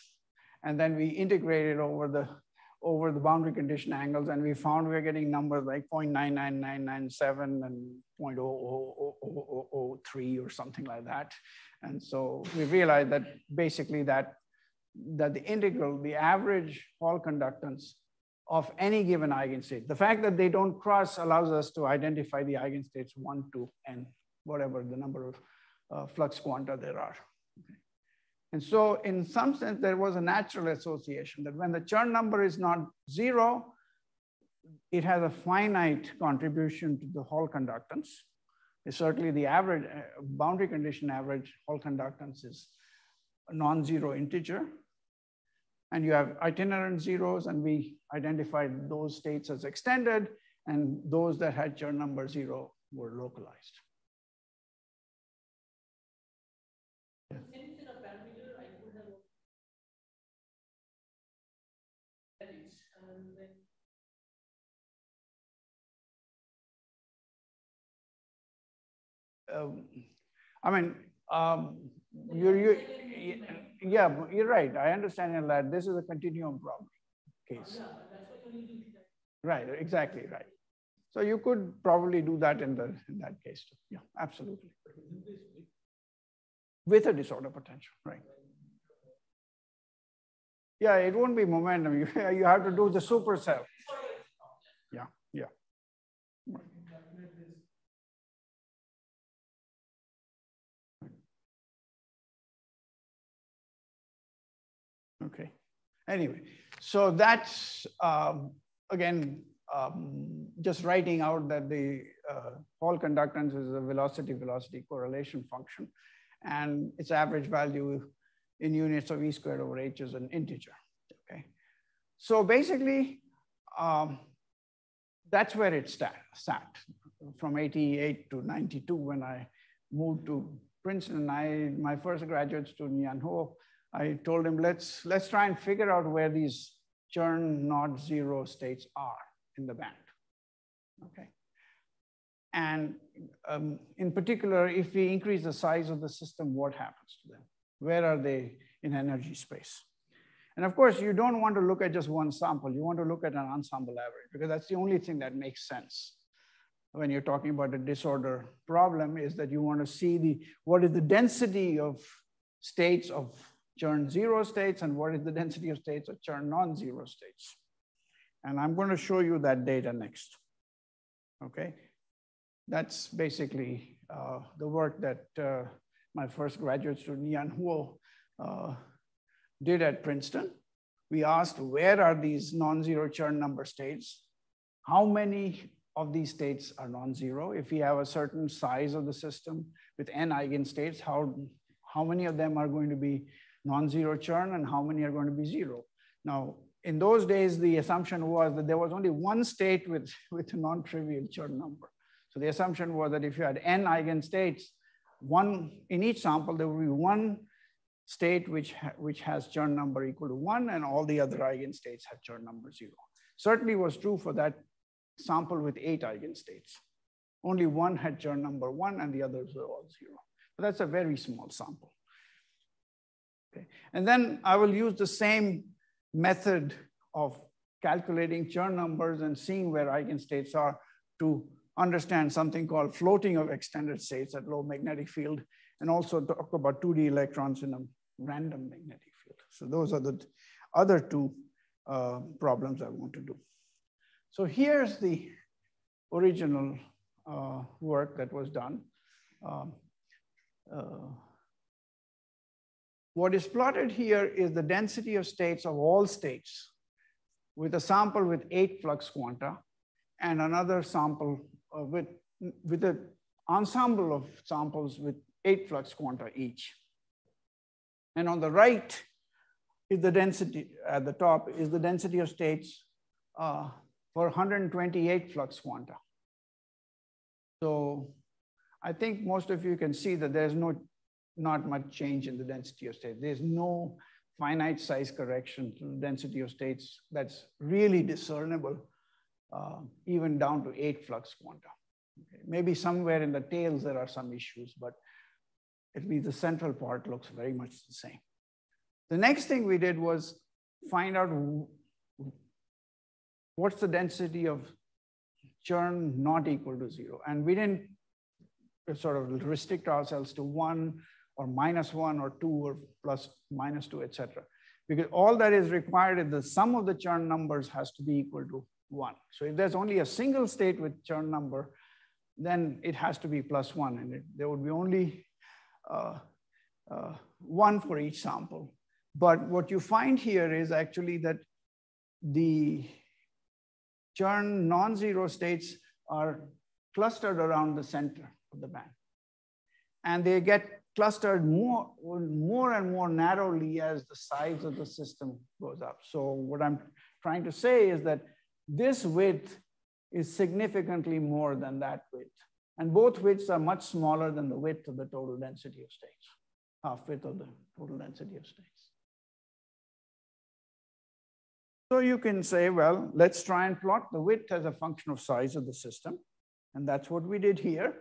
and then we integrated over the over the boundary condition angles and we found we are getting numbers like 0.99997 and 0.00003 or something like that. And so we realized that basically that, that the integral, the average Hall conductance of any given eigenstate, the fact that they don't cross allows us to identify the eigenstates one, two, and whatever the number of uh, flux quanta there are. And so in some sense, there was a natural association that when the Chern number is not zero, it has a finite contribution to the Hall conductance. It's certainly the average uh, boundary condition average Hall conductance is a non-zero integer. And you have itinerant zeros and we identified those states as extended and those that had Chern number zero were localized. Um, I mean, um, you're, you yeah, you're right. I understand that this is a continuum problem case. Right, exactly right. So you could probably do that in, the, in that case too. Yeah, absolutely. With a disorder potential, right. Yeah, it won't be momentum. You, you have to do the supercell. Yeah, yeah. Okay. Anyway, so that's, um, again, um, just writing out that the uh, Hall conductance is a velocity-velocity correlation function, and its average value in units of e squared over h is an integer, okay? So basically, um, that's where it sat, sat from 88 to 92 when I moved to Princeton. I, my first graduate student, Yan Huo, I told him, let's, let's try and figure out where these Chern not zero states are in the band, okay? And um, in particular, if we increase the size of the system, what happens to them? Where are they in energy space? And of course, you don't want to look at just one sample. You want to look at an ensemble average because that's the only thing that makes sense when you're talking about a disorder problem is that you want to see the what is the density of states of Chern zero states and what is the density of states of Chern non-zero states. And I'm going to show you that data next, okay? That's basically uh, the work that uh, my first graduate student, Yan Huo, uh, did at Princeton. We asked, where are these non-zero Chern number states? How many of these states are non-zero? If we have a certain size of the system with n eigenstates, how, how many of them are going to be non-zero Chern and how many are going to be zero. Now, in those days, the assumption was that there was only one state with, with a non-trivial Chern number. So the assumption was that if you had n eigenstates, one in each sample, there would be one state which, which has Chern number equal to one and all the other eigenstates have Chern number zero. Certainly was true for that sample with eight eigenstates. Only one had Chern number one and the others were all zero. But that's a very small sample. Okay. And then I will use the same method of calculating Chern numbers and seeing where eigenstates are to understand something called floating of extended states at low magnetic field, and also talk about 2D electrons in a random magnetic field. So those are the other two uh, problems I want to do. So here's the original uh, work that was done. Um, uh, what is plotted here is the density of states of all states with a sample with eight flux quanta and another sample uh, with, with an ensemble of samples with eight flux quanta each. And on the right is the density, at the top is the density of states uh, for 128 flux quanta. So I think most of you can see that there's no not much change in the density of states. There's no finite size correction to the density of states that's really discernible, uh, even down to eight flux quanta. Okay. Maybe somewhere in the tails there are some issues, but at least the central part looks very much the same. The next thing we did was find out what's the density of Chern not equal to zero. And we didn't sort of restrict ourselves to one or minus one or two or plus minus two, etc. Because all that is required is the sum of the Chern numbers has to be equal to one. So if there's only a single state with Chern number, then it has to be plus one and it, there would be only uh, uh, one for each sample. But what you find here is actually that the Chern non-zero states are clustered around the center of the band. And they get clustered more, more and more narrowly as the size of the system goes up. So what I'm trying to say is that this width is significantly more than that width. And both widths are much smaller than the width of the total density of states, half width of the total density of states. So you can say, well, let's try and plot the width as a function of size of the system. And that's what we did here.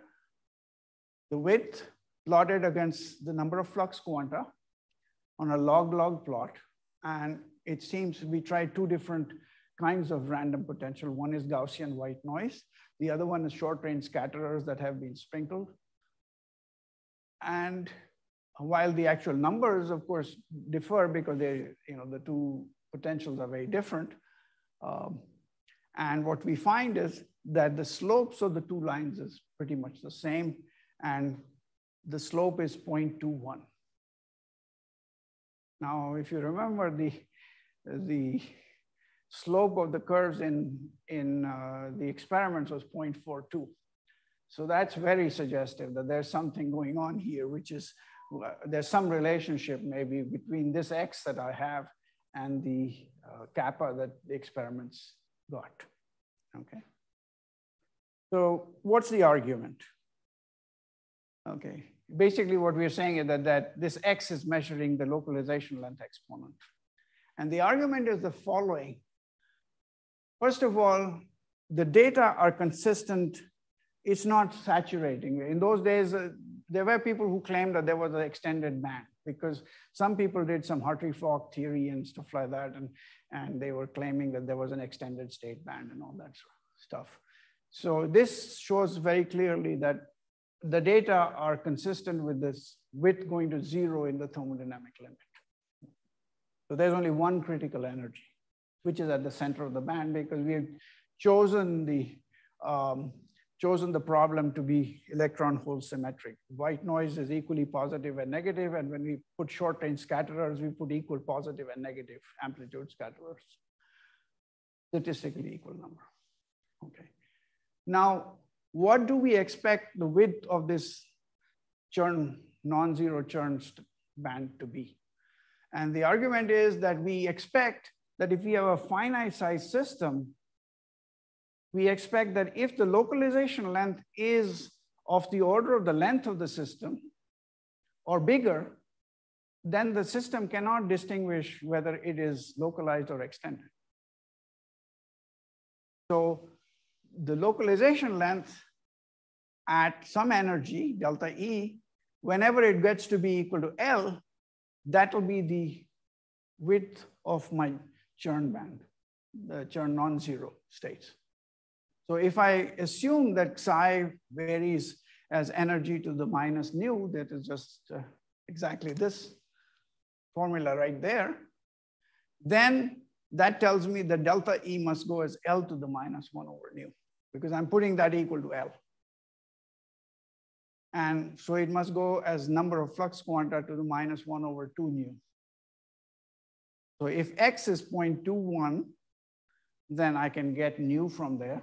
The width plotted against the number of flux quanta on a log-log plot. And it seems we tried two different kinds of random potential. One is Gaussian white noise. The other one is short range scatterers that have been sprinkled. And while the actual numbers, of course, differ because they, you know, the two potentials are very different. Um, and what we find is that the slopes of the two lines is pretty much the same. And the slope is 0.21. Now, if you remember the, the slope of the curves in, in uh, the experiments was 0.42. So that's very suggestive that there's something going on here, which is, uh, there's some relationship maybe between this X that I have and the uh, kappa that the experiments got, okay? So what's the argument? Okay, basically what we're saying is that, that this X is measuring the localization length exponent. And the argument is the following. First of all, the data are consistent. It's not saturating. In those days, uh, there were people who claimed that there was an extended band because some people did some Hartree-Fock theory and stuff like that, and, and they were claiming that there was an extended state band and all that stuff. So this shows very clearly that the data are consistent with this width going to zero in the thermodynamic limit. So there's only one critical energy, which is at the center of the band because we have chosen the um, chosen the problem to be electron hole symmetric. White noise is equally positive and negative, and when we put short range scatterers, we put equal positive and negative amplitude scatterers. Statistically equal number. Okay. Now, what do we expect the width of this Chern, non-zero Chern band to be? And the argument is that we expect that if we have a finite size system, we expect that if the localization length is of the order of the length of the system or bigger, then the system cannot distinguish whether it is localized or extended. So the localization length at some energy, delta E, whenever it gets to be equal to L, that will be the width of my Chern band, the Chern non-zero states. So if I assume that xi varies as energy to the minus nu, that is just uh, exactly this formula right there, then that tells me that delta E must go as L to the minus one over nu, because I'm putting that equal to L. And so it must go as number of flux quanta to the minus one over two nu. So if X is 0.21, then I can get nu from there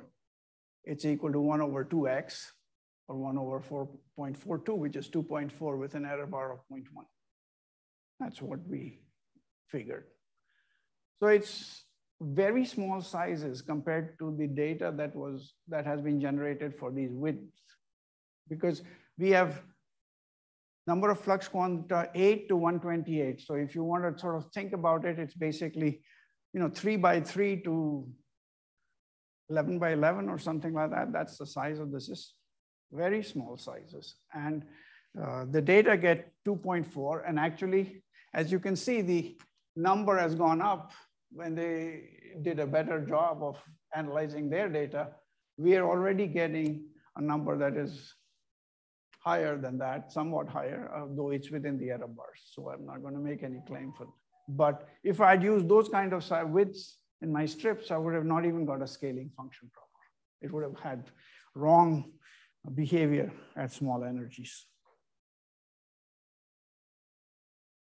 it's equal to 1 over 2x, or 1 over 4.42, which is 2.4 with an error bar of 0.1. That's what we figured. So it's very small sizes compared to the data that was that has been generated for these widths, because we have number of flux quanta 8 to 128. So if you want to sort of think about it, it's basically, you know, 3 by 3 to 11 by 11 or something like that. That's the size of the system. Very small sizes. And uh, the data get 2.4. And actually, as you can see, the number has gone up when they did a better job of analyzing their data. We are already getting a number that is higher than that, somewhat higher, though it's within the error bars. So I'm not going to make any claim for that. But if I'd used those kind of widths in my strips, I would have not even got a scaling function proper. It would have had wrong behavior at small energies.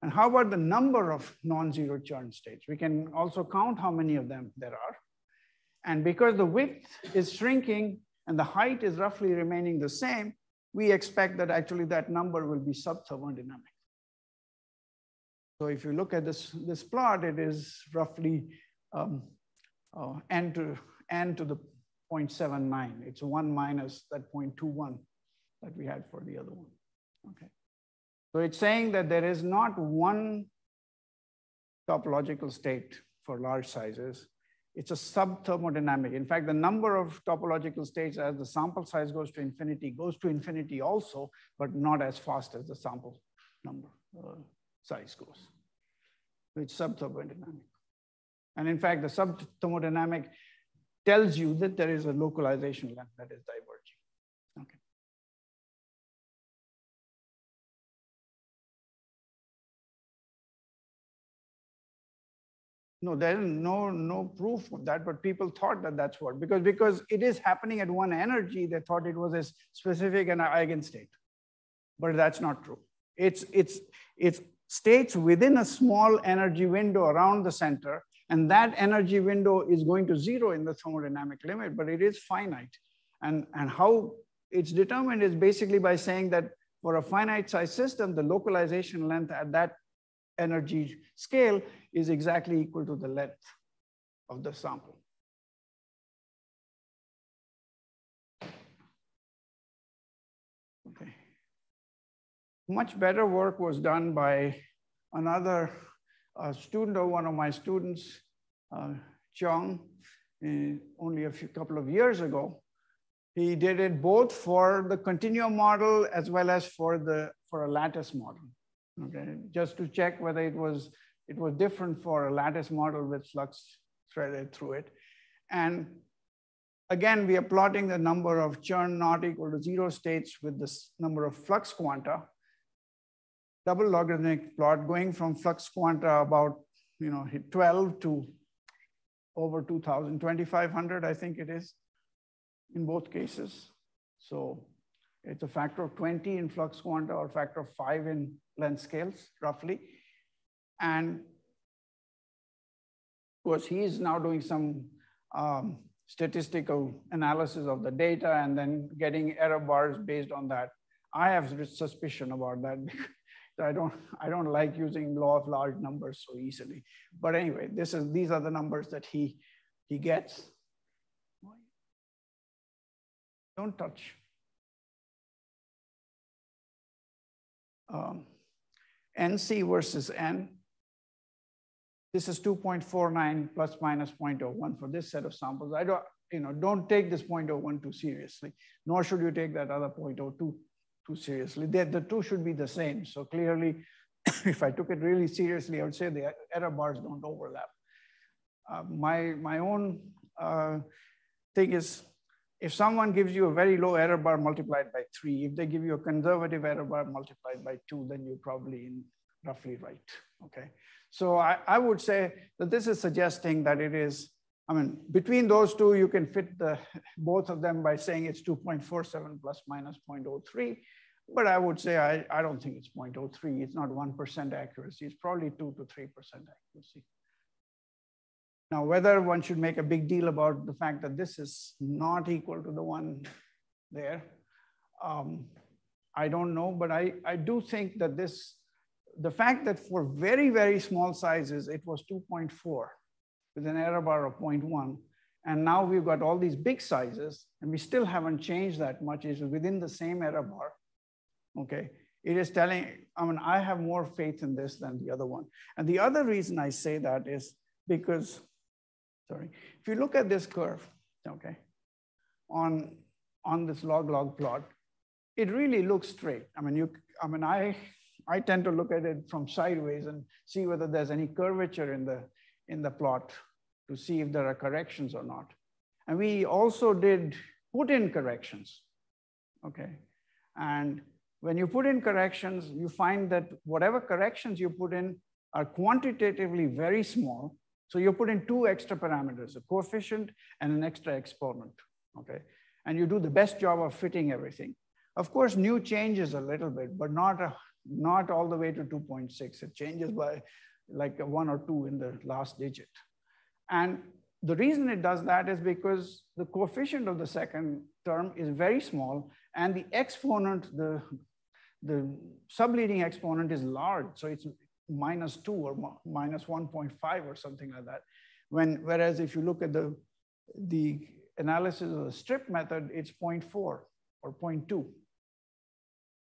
And how about the number of non-zero Chern states? We can also count how many of them there are. And because the width is shrinking and the height is roughly remaining the same, we expect that actually that number will be sub-thermodynamic. So if you look at this, this plot, it is roughly um, uh, n, to, n to the 0.79. It's 1 minus that 0.21 that we had for the other one. Okay. So it's saying that there is not one topological state for large sizes it's a sub-thermodynamic. In fact, the number of topological states as the sample size goes to infinity goes to infinity also, but not as fast as the sample number uh, size goes. It's sub-thermodynamic. And in fact, the sub-thermodynamic tells you that there is a localization length that is diverging. No, there is no, no proof of that, but people thought that that's what, because, because it is happening at one energy, they thought it was a specific and eigenstate. But that's not true. It's, it's, it's states within a small energy window around the center, and that energy window is going to zero in the thermodynamic limit, but it is finite. And, and how it's determined is basically by saying that for a finite size system, the localization length at that energy scale is exactly equal to the length of the sample. Okay. Much better work was done by another uh, student or one of my students, uh, Chung, only a few couple of years ago. He did it both for the continuum model as well as for the for a lattice model okay, just to check whether it was, it was different for a lattice model with flux threaded through it. And again, we are plotting the number of Chern not equal to zero states with this number of flux quanta, double logarithmic plot going from flux quanta about you know 12 to over 2000, 2500, I think it is in both cases. So it's a factor of 20 in flux quanta or factor of five in length scales, roughly. And of course, he is now doing some um, statistical analysis of the data and then getting error bars based on that. I have suspicion about that because I don't, I don't like using law of large numbers so easily. But anyway, this is, these are the numbers that he, he gets. Don't touch. Um, NC versus N. This is 2.49 plus minus 0.01 for this set of samples. I don't, you know, don't take this 0.01 too seriously, nor should you take that other 0.02 too seriously. The, the two should be the same. So clearly, if I took it really seriously, I would say the error bars don't overlap. Uh, my, my own uh, thing is if someone gives you a very low error bar multiplied by three, if they give you a conservative error bar multiplied by two, then you're probably in roughly right, okay? So I, I would say that this is suggesting that it is, I mean, between those two, you can fit the both of them by saying it's 2.47 plus minus 0.03. But I would say I, I don't think it's 0.03. It's not 1% accuracy. It's probably 2 to 3% accuracy. Now, whether one should make a big deal about the fact that this is not equal to the one there, um, I don't know, but I, I do think that this, the fact that for very, very small sizes, it was 2.4 with an error bar of 0.1, and now we've got all these big sizes, and we still haven't changed that much, it's within the same error bar, okay? it is telling, I mean, I have more faith in this than the other one. And the other reason I say that is because, sorry, if you look at this curve, okay, on, on this log-log plot, it really looks straight. I mean, you, I mean, I, I tend to look at it from sideways and see whether there's any curvature in the, in the plot to see if there are corrections or not. And we also did put in corrections, okay? And when you put in corrections, you find that whatever corrections you put in are quantitatively very small. So you put in two extra parameters, a coefficient and an extra exponent, okay? And you do the best job of fitting everything. Of course, nu changes a little bit, but not, a, not all the way to 2.6. It changes by like one or two in the last digit. And the reason it does that is because the coefficient of the second term is very small and the exponent, the, the subleading exponent is large. So it's minus two or minus 1.5 or something like that. When, whereas if you look at the, the analysis of the strip method, it's 0.4 or 0.2.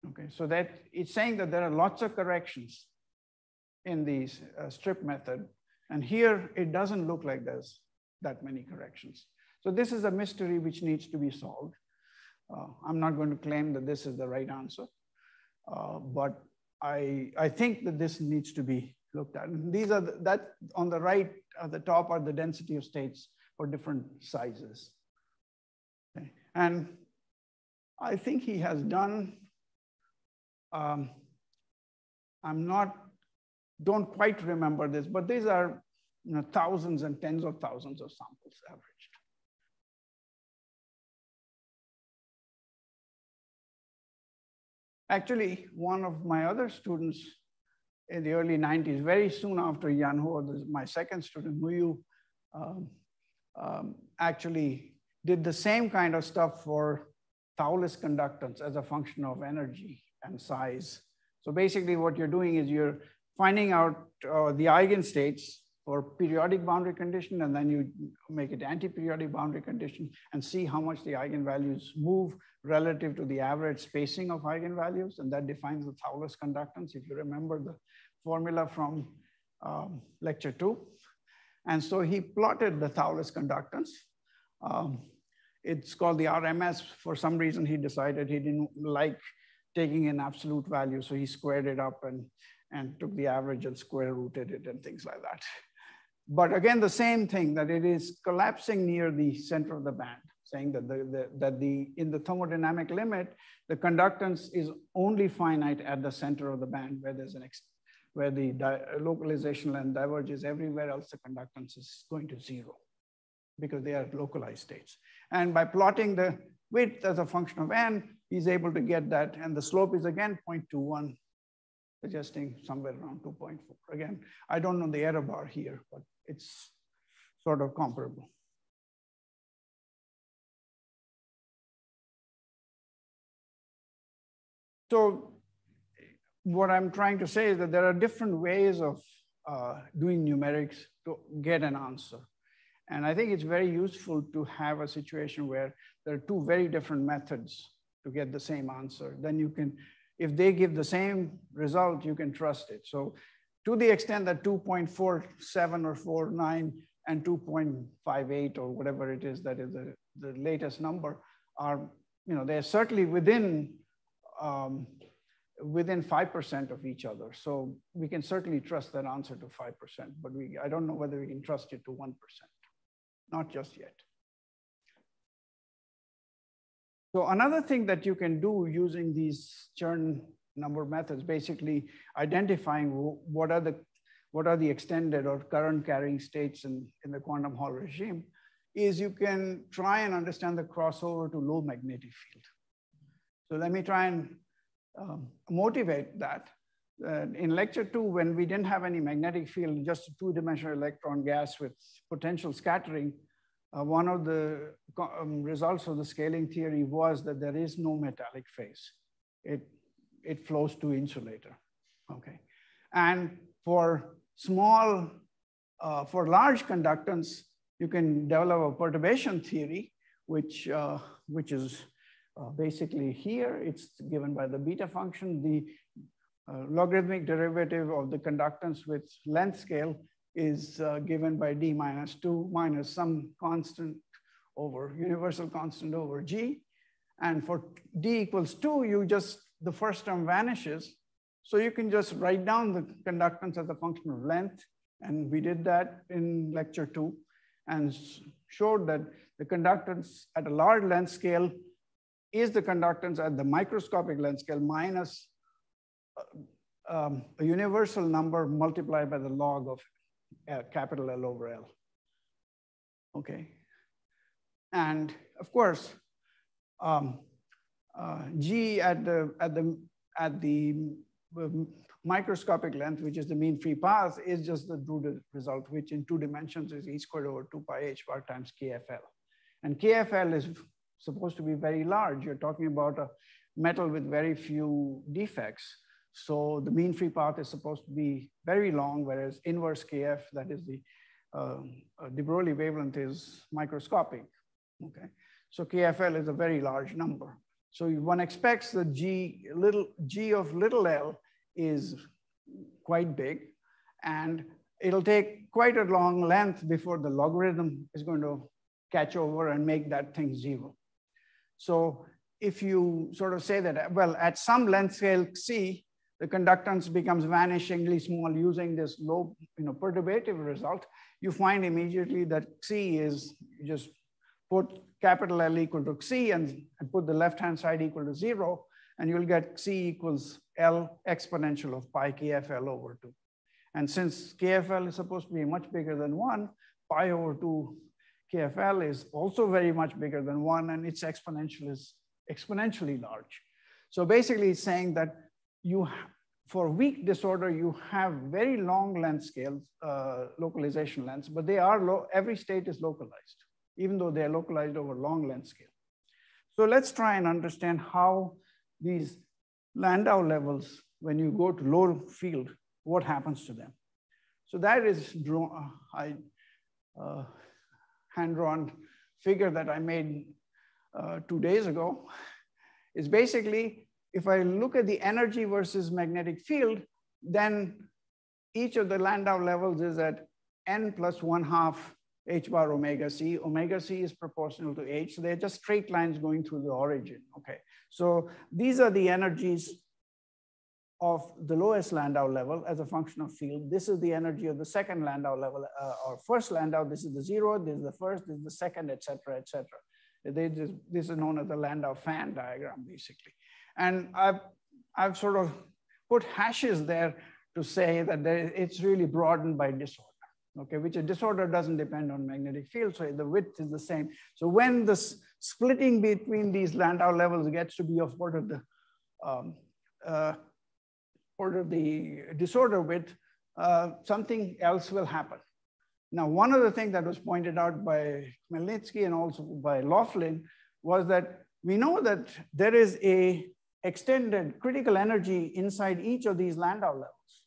Okay, so that it's saying that there are lots of corrections in the uh, strip method. And here it doesn't look like there's that many corrections. So this is a mystery which needs to be solved. Uh, I'm not going to claim that this is the right answer, uh, but I, I think that this needs to be looked at. And these are the, that on the right at the top are the density of states for different sizes. Okay. And I think he has done, um, I'm not, don't quite remember this, but these are you know, thousands and tens of thousands of samples averaged. Actually, one of my other students in the early 90s, very soon after Yan Huo, my second student, Muyu, um, um, actually did the same kind of stuff for Thouless conductance as a function of energy and size. So basically what you're doing is you're finding out uh, the eigenstates for periodic boundary condition, and then you make it anti-periodic boundary condition and see how much the eigenvalues move relative to the average spacing of eigenvalues, and that defines the Thouless conductance, if you remember the formula from um, lecture two. And so he plotted the Thouless conductance. Um, it's called the RMS. For some reason, he decided he didn't like taking an absolute value, so he squared it up and, and took the average and square rooted it and things like that. But again, the same thing that it is collapsing near the center of the band, saying that the, the, that the in the thermodynamic limit, the conductance is only finite at the center of the band where there's an ex, where the localization and diverges everywhere else the conductance is going to zero because they are localized states. And by plotting the width as a function of n, he's able to get that. And the slope is again 0.21, suggesting somewhere around 2.4. Again, I don't know the error bar here, but it's sort of comparable. So what I'm trying to say is that there are different ways of uh, doing numerics to get an answer. And I think it's very useful to have a situation where there are two very different methods to get the same answer. Then you can, if they give the same result, you can trust it. So to the extent that 2.47 or 49 and 2.58 or whatever it is that is the, the latest number are, you know, they're certainly within um, within 5% of each other. So we can certainly trust that answer to 5%, but we, I don't know whether we can trust it to 1%, not just yet. So another thing that you can do using these Chern number methods, basically identifying what are the what are the extended or current carrying states in, in the quantum Hall regime, is you can try and understand the crossover to low magnetic field. So let me try and um, motivate that. Uh, in lecture two, when we didn't have any magnetic field, just a two-dimensional electron gas with potential scattering, uh, one of the um, results of the scaling theory was that there is no metallic phase. It it flows to insulator, okay? And for small, uh, for large conductance, you can develop a perturbation theory, which, uh, which is uh, basically here, it's given by the beta function. The logarithmic derivative of the conductance with length scale is uh, given by d minus 2 minus some constant over universal constant over g. And for d equals 2, you just, the first term vanishes. So you can just write down the conductance as a function of length. And we did that in lecture two and showed that the conductance at a large length scale is the conductance at the microscopic length scale minus uh, um, a universal number multiplied by the log of uh, capital L over L. Okay. And of course, um, uh, G at the, at the, at the um, microscopic length, which is the mean free path, is just the Drude result, which in two dimensions is e squared over 2 pi h bar times KFL. And KFL is supposed to be very large. You're talking about a metal with very few defects. So the mean free path is supposed to be very long, whereas inverse KF, that is the uh, de Broglie wavelength is microscopic, okay? So KFL is a very large number. So one expects the G, little, G of little l is quite big and it'll take quite a long length before the logarithm is going to catch over and make that thing zero. So if you sort of say that, well, at some length scale C, the conductance becomes vanishingly small using this low you know, perturbative result, you find immediately that C is just put capital L equal to C and, and put the left-hand side equal to zero, and you'll get C equals L exponential of pi KFL over two. And since KFL is supposed to be much bigger than one, pi over two KFL is also very much bigger than one and its exponential is exponentially large. So basically it's saying that you, for weak disorder, you have very long length scales, uh, localization lengths, but they are, low, every state is localized, even though they're localized over long length scale. So let's try and understand how these Landau levels, when you go to low field, what happens to them? So that is drawn, uh, I, uh, hand-drawn figure that I made uh, two days ago is basically, if I look at the energy versus magnetic field, then each of the Landau levels is at n plus one half h bar omega c. Omega c is proportional to h, so they're just straight lines going through the origin, okay? So these are the energies of the lowest Landau level as a function of field. This is the energy of the second Landau level uh, or first Landau. This is the zero, this is the first, this is the second, et cetera, et cetera. Just, this is known as the Landau fan diagram, basically. And I've, I've sort of put hashes there to say that there, it's really broadened by disorder, okay, which a disorder doesn't depend on magnetic field, so the width is the same. So when the splitting between these Landau levels gets to be of order the um, uh, order the disorder width, uh, something else will happen. Now, one of the things that was pointed out by Khmelnitsky and also by Laughlin was that we know that there is a extended critical energy inside each of these Landau levels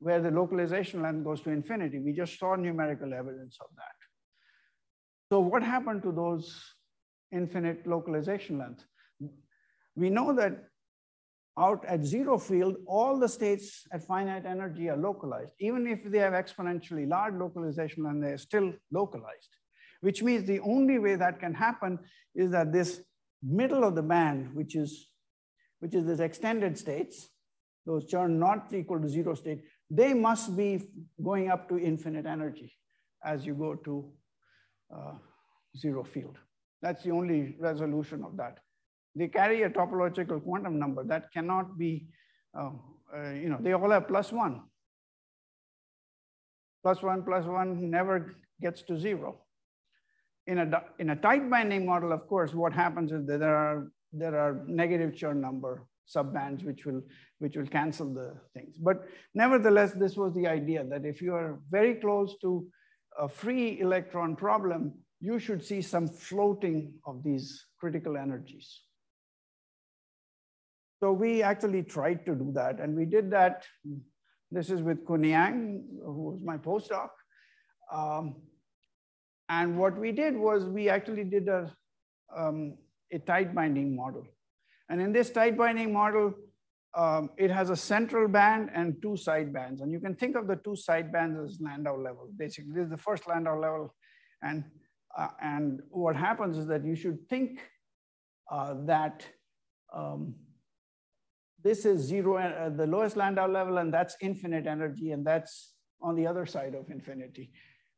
where the localization length goes to infinity. We just saw numerical evidence of that. So what happened to those infinite localization length? We know that out at zero field, all the states at finite energy are localized. Even if they have exponentially large localization and they're still localized, which means the only way that can happen is that this middle of the band, which is, which is this extended states, those Chern not equal to zero state, they must be going up to infinite energy as you go to uh, zero field. That's the only resolution of that they carry a topological quantum number that cannot be, uh, uh, you know, they all have plus one. Plus one plus one never gets to zero. In a, in a tight binding model, of course, what happens is that there are, there are negative Chern number subbands which will, which will cancel the things. But nevertheless, this was the idea that if you are very close to a free electron problem, you should see some floating of these critical energies. So we actually tried to do that. And we did that. This is with Kun Yang, who was my postdoc. Um, and what we did was we actually did a, um, a tight binding model. And in this tight binding model, um, it has a central band and two side bands. And you can think of the two side bands as Landau level. Basically, this is the first Landau level. And, uh, and what happens is that you should think uh, that um, this is zero, uh, the lowest Landau level, and that's infinite energy, and that's on the other side of infinity.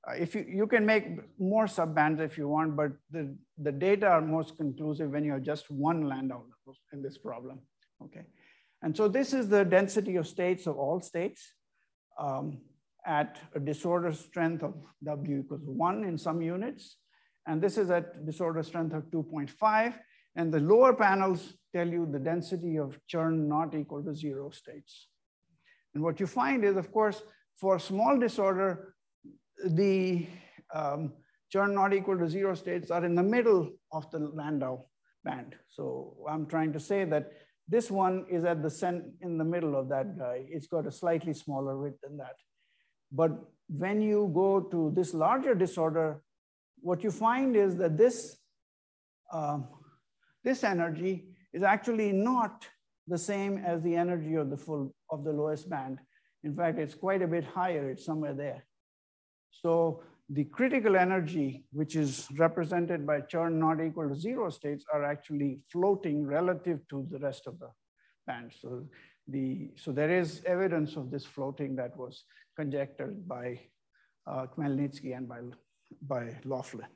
Uh, if you, you can make more subbands if you want, but the, the data are most conclusive when you have just one Landau level in this problem, okay? And so this is the density of states of all states um, at a disorder strength of W equals one in some units. And this is at disorder strength of 2.5. And the lower panels tell you the density of Chern not equal to zero states. And what you find is, of course, for small disorder, the um, Chern not equal to zero states are in the middle of the Landau band. So I'm trying to say that this one is at the cent in the middle of that guy. It's got a slightly smaller width than that. But when you go to this larger disorder, what you find is that this, um, this energy is actually not the same as the energy of the full of the lowest band. In fact, it's quite a bit higher, it's somewhere there. So the critical energy, which is represented by Chern not equal to zero states, are actually floating relative to the rest of the band. So, the, so there is evidence of this floating that was conjectured by uh, and by, by Laughlin.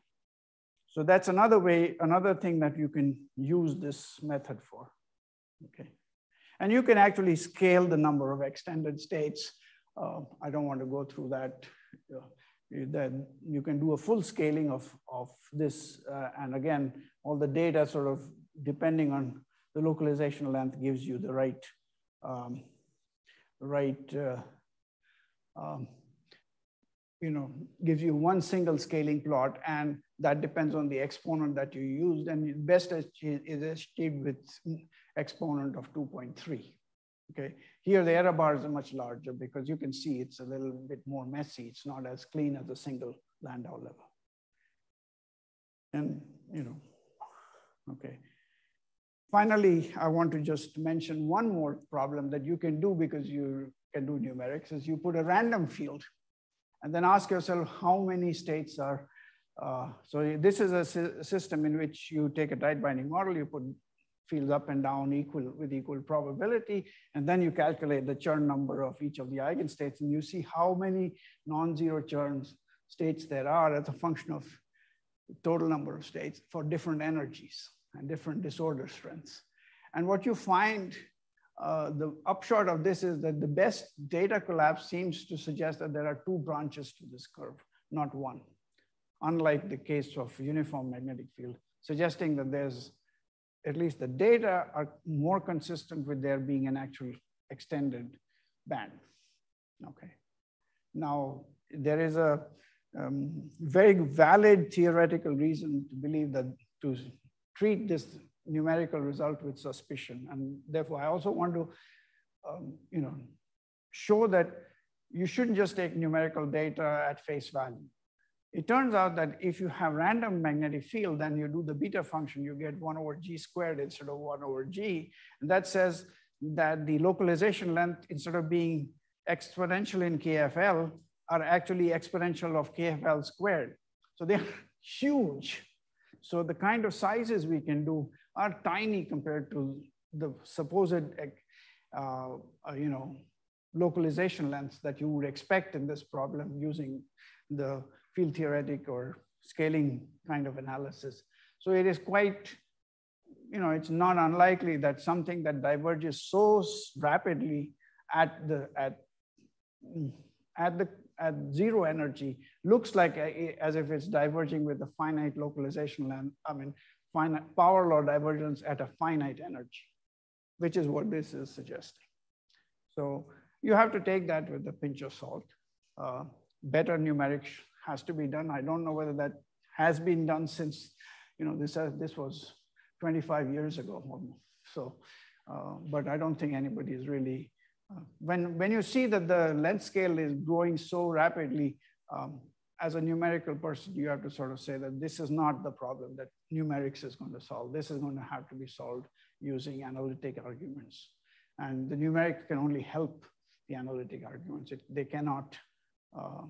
So that's another way, another thing that you can use this method for, okay? And you can actually scale the number of extended states. Uh, I don't want to go through that. Uh, that you can do a full scaling of, of this. Uh, and again, all the data sort of depending on the localization length gives you the right, um, right, uh, um, you know, gives you one single scaling plot and that depends on the exponent that you used and best is achieved with exponent of 2.3, okay? Here, the error bars are much larger because you can see it's a little bit more messy. It's not as clean as a single Landau level. And, you know, okay. Finally, I want to just mention one more problem that you can do because you can do numerics is you put a random field and then ask yourself how many states are, uh, so this is a system in which you take a tight binding model, you put fields up and down equal with equal probability. And then you calculate the Chern number of each of the eigenstates and you see how many non-zero Chern states there are as a function of total number of states for different energies and different disorder strengths. And what you find, uh, the upshot of this is that the best data collapse seems to suggest that there are two branches to this curve, not one. Unlike the case of uniform magnetic field, suggesting that there's at least the data are more consistent with there being an actual extended band. Okay. Now, there is a um, very valid theoretical reason to believe that to treat this numerical result with suspicion. And therefore, I also want to, um, you know, show that you shouldn't just take numerical data at face value. It turns out that if you have random magnetic field, then you do the beta function, you get one over G squared instead of one over G. And that says that the localization length, instead of being exponential in KFL, are actually exponential of KFL squared. So they're huge. So the kind of sizes we can do are tiny compared to the supposed, uh, uh, you know, localization lengths that you would expect in this problem using the field theoretic or scaling kind of analysis. So it is quite, you know, it's not unlikely that something that diverges so rapidly at the, at, at the, at zero energy looks like a, as if it's diverging with a finite localization length, I mean, finite power law divergence at a finite energy, which is what this is suggesting. So you have to take that with a pinch of salt. Uh, better numerics has to be done. I don't know whether that has been done since, you know, this, uh, this was 25 years ago. So, uh, but I don't think anybody is really, uh, when, when you see that the length scale is growing so rapidly, um, as a numerical person, you have to sort of say that this is not the problem that numerics is going to solve. This is going to have to be solved using analytic arguments. And the numeric can only help the analytic arguments. It, they cannot, uh,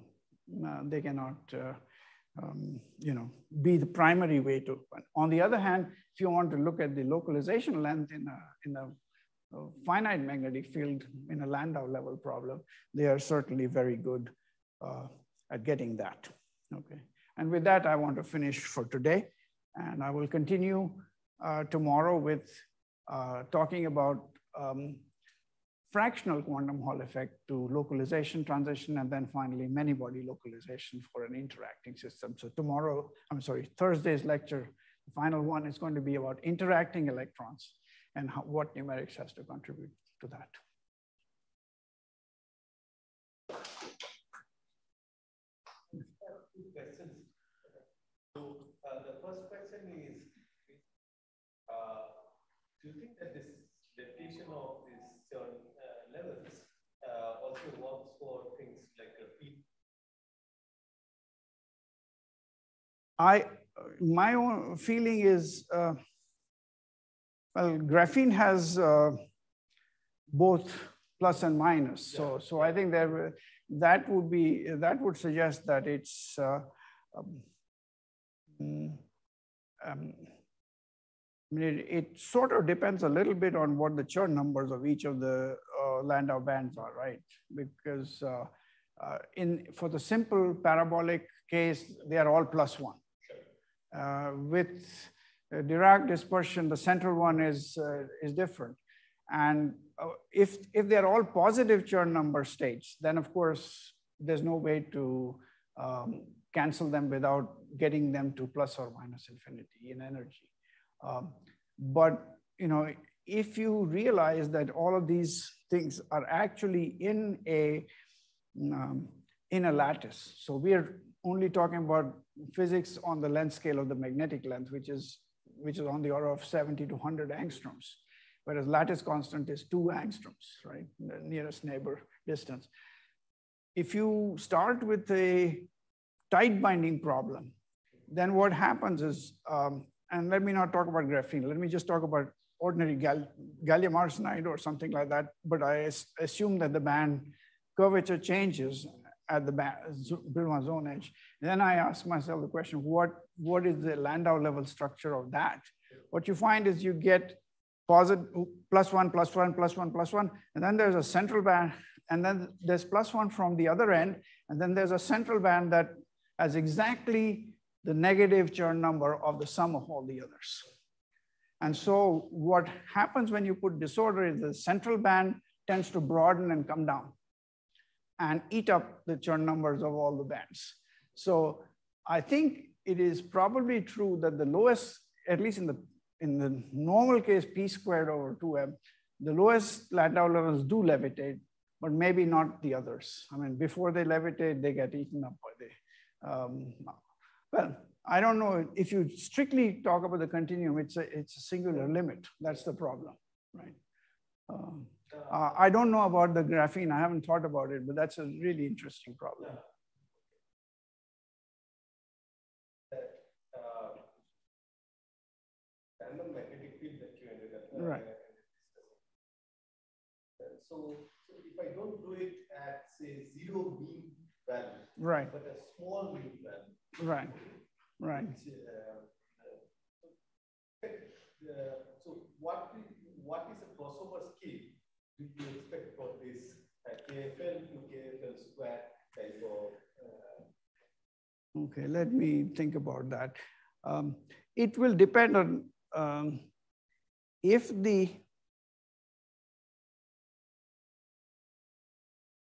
they cannot, uh, um, you know, be the primary way to. On the other hand, if you want to look at the localization length in a, in a finite magnetic field in a Landau level problem, they are certainly very good uh, at getting that. Okay. And with that, I want to finish for today. And I will continue uh, tomorrow with uh, talking about um, fractional quantum Hall effect to localization transition, and then finally many body localization for an interacting system. So tomorrow, I'm sorry, Thursday's lecture, the final one is going to be about interacting electrons and how, what numerics has to contribute to that. two questions. So uh, the first question is, uh, do you think that this limitation of these certain uh, levels uh, also works for things like graphene? I, my own feeling is, uh, well, graphene has uh, both plus and minus. Yeah. So, so I think there that would be that would suggest that it's uh, um, mm, um, I mean, it, it, sort of depends a little bit on what the Chern numbers of each of the uh, Landau bands are, right? Because uh, uh in for the simple parabolic case, they are all plus one. Uh, with Dirac dispersion, the central one is uh, is different. And uh, if, if they're all positive Chern number states, then of course, there's no way to um, cancel them without getting them to plus or minus infinity in energy. Um, but you know, if you realize that all of these things are actually in a um, in a lattice, so we are only talking about physics on the length scale of the magnetic length, which is which is on the order of 70 to 100 angstroms whereas lattice constant is two angstroms, right? The nearest neighbor distance. If you start with a tight binding problem, then what happens is, um, and let me not talk about graphene, let me just talk about ordinary gal gallium arsenide or something like that, but I assume that the band curvature changes at the Brillouin zone edge. Then I ask myself the question, what, what is the Landau level structure of that? What you find is you get positive plus one, plus one, plus one, plus one. And then there's a central band. And then there's plus one from the other end. And then there's a central band that has exactly the negative Chern number of the sum of all the others. And so what happens when you put disorder is the central band tends to broaden and come down and eat up the Chern numbers of all the bands. So I think it is probably true that the lowest, at least in the in the normal case, p squared over 2m, the lowest Landau levels do levitate, but maybe not the others. I mean, before they levitate, they get eaten up by the, um, well, I don't know, if you strictly talk about the continuum, it's a, it's a singular limit. That's the problem, right? Um, uh, I don't know about the graphene. I haven't thought about it, but that's a really interesting problem. Right. So, so if I don't do it at say zero mean value, right, but a small mean value, right, right. Which, uh, uh, so what is, what is a crossover scale do you expect for this uh, KFL to KFL square type of? Uh, okay, let me think about that. Um, it will depend on um, if the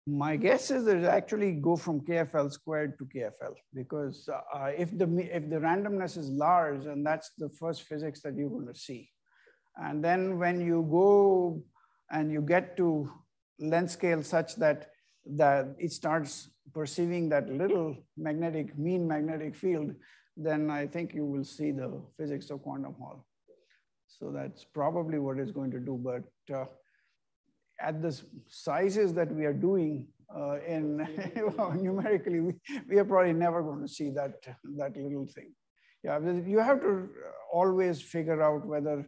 my guess is that actually go from KFL squared to KFL because uh, if the if the randomness is large and that's the first physics that you're going to see, and then when you go and you get to length scale such that that it starts perceiving that little magnetic mean magnetic field, then I think you will see the physics of quantum Hall. So that's probably what it's going to do. But uh, at the sizes that we are doing uh, in numerically, we, we are probably never going to see that, that little thing. Yeah, you have to always figure out whether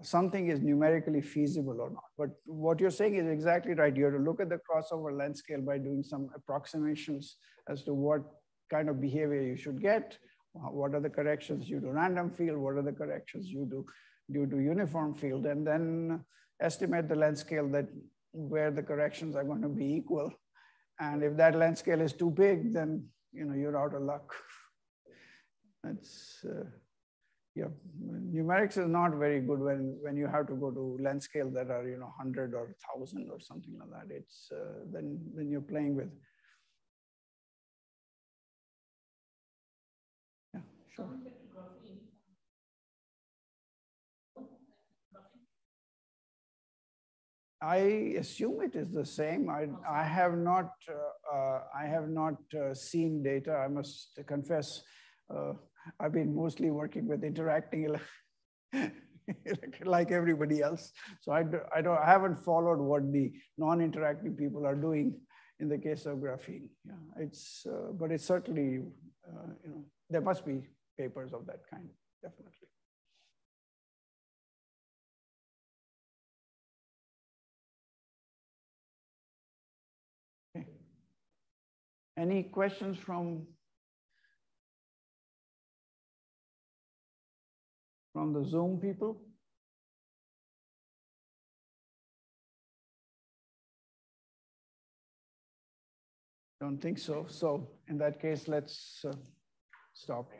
something is numerically feasible or not. But what you're saying is exactly right. You have to look at the crossover length scale by doing some approximations as to what kind of behavior you should get, what are the corrections you do random field, what are the corrections you do due to uniform field, and then estimate the length scale that where the corrections are going to be equal. And if that length scale is too big, then you know you're out of luck. That's uh, yeah, numerics is not very good when, when you have to go to length scale that are, you know, 100 or 1000 or something like that. It's uh, then, then you're playing with. Yeah, sure. I assume it is the same. I, I have not, uh, uh, I have not uh, seen data. I must confess, uh, I've been mostly working with interacting like everybody else. So I, do, I, don't, I haven't followed what the non-interacting people are doing in the case of graphene. Yeah, it's, uh, but it's certainly, uh, you know, there must be papers of that kind, definitely. Okay. Any questions from from the Zoom people? Don't think so. So in that case, let's uh, stop.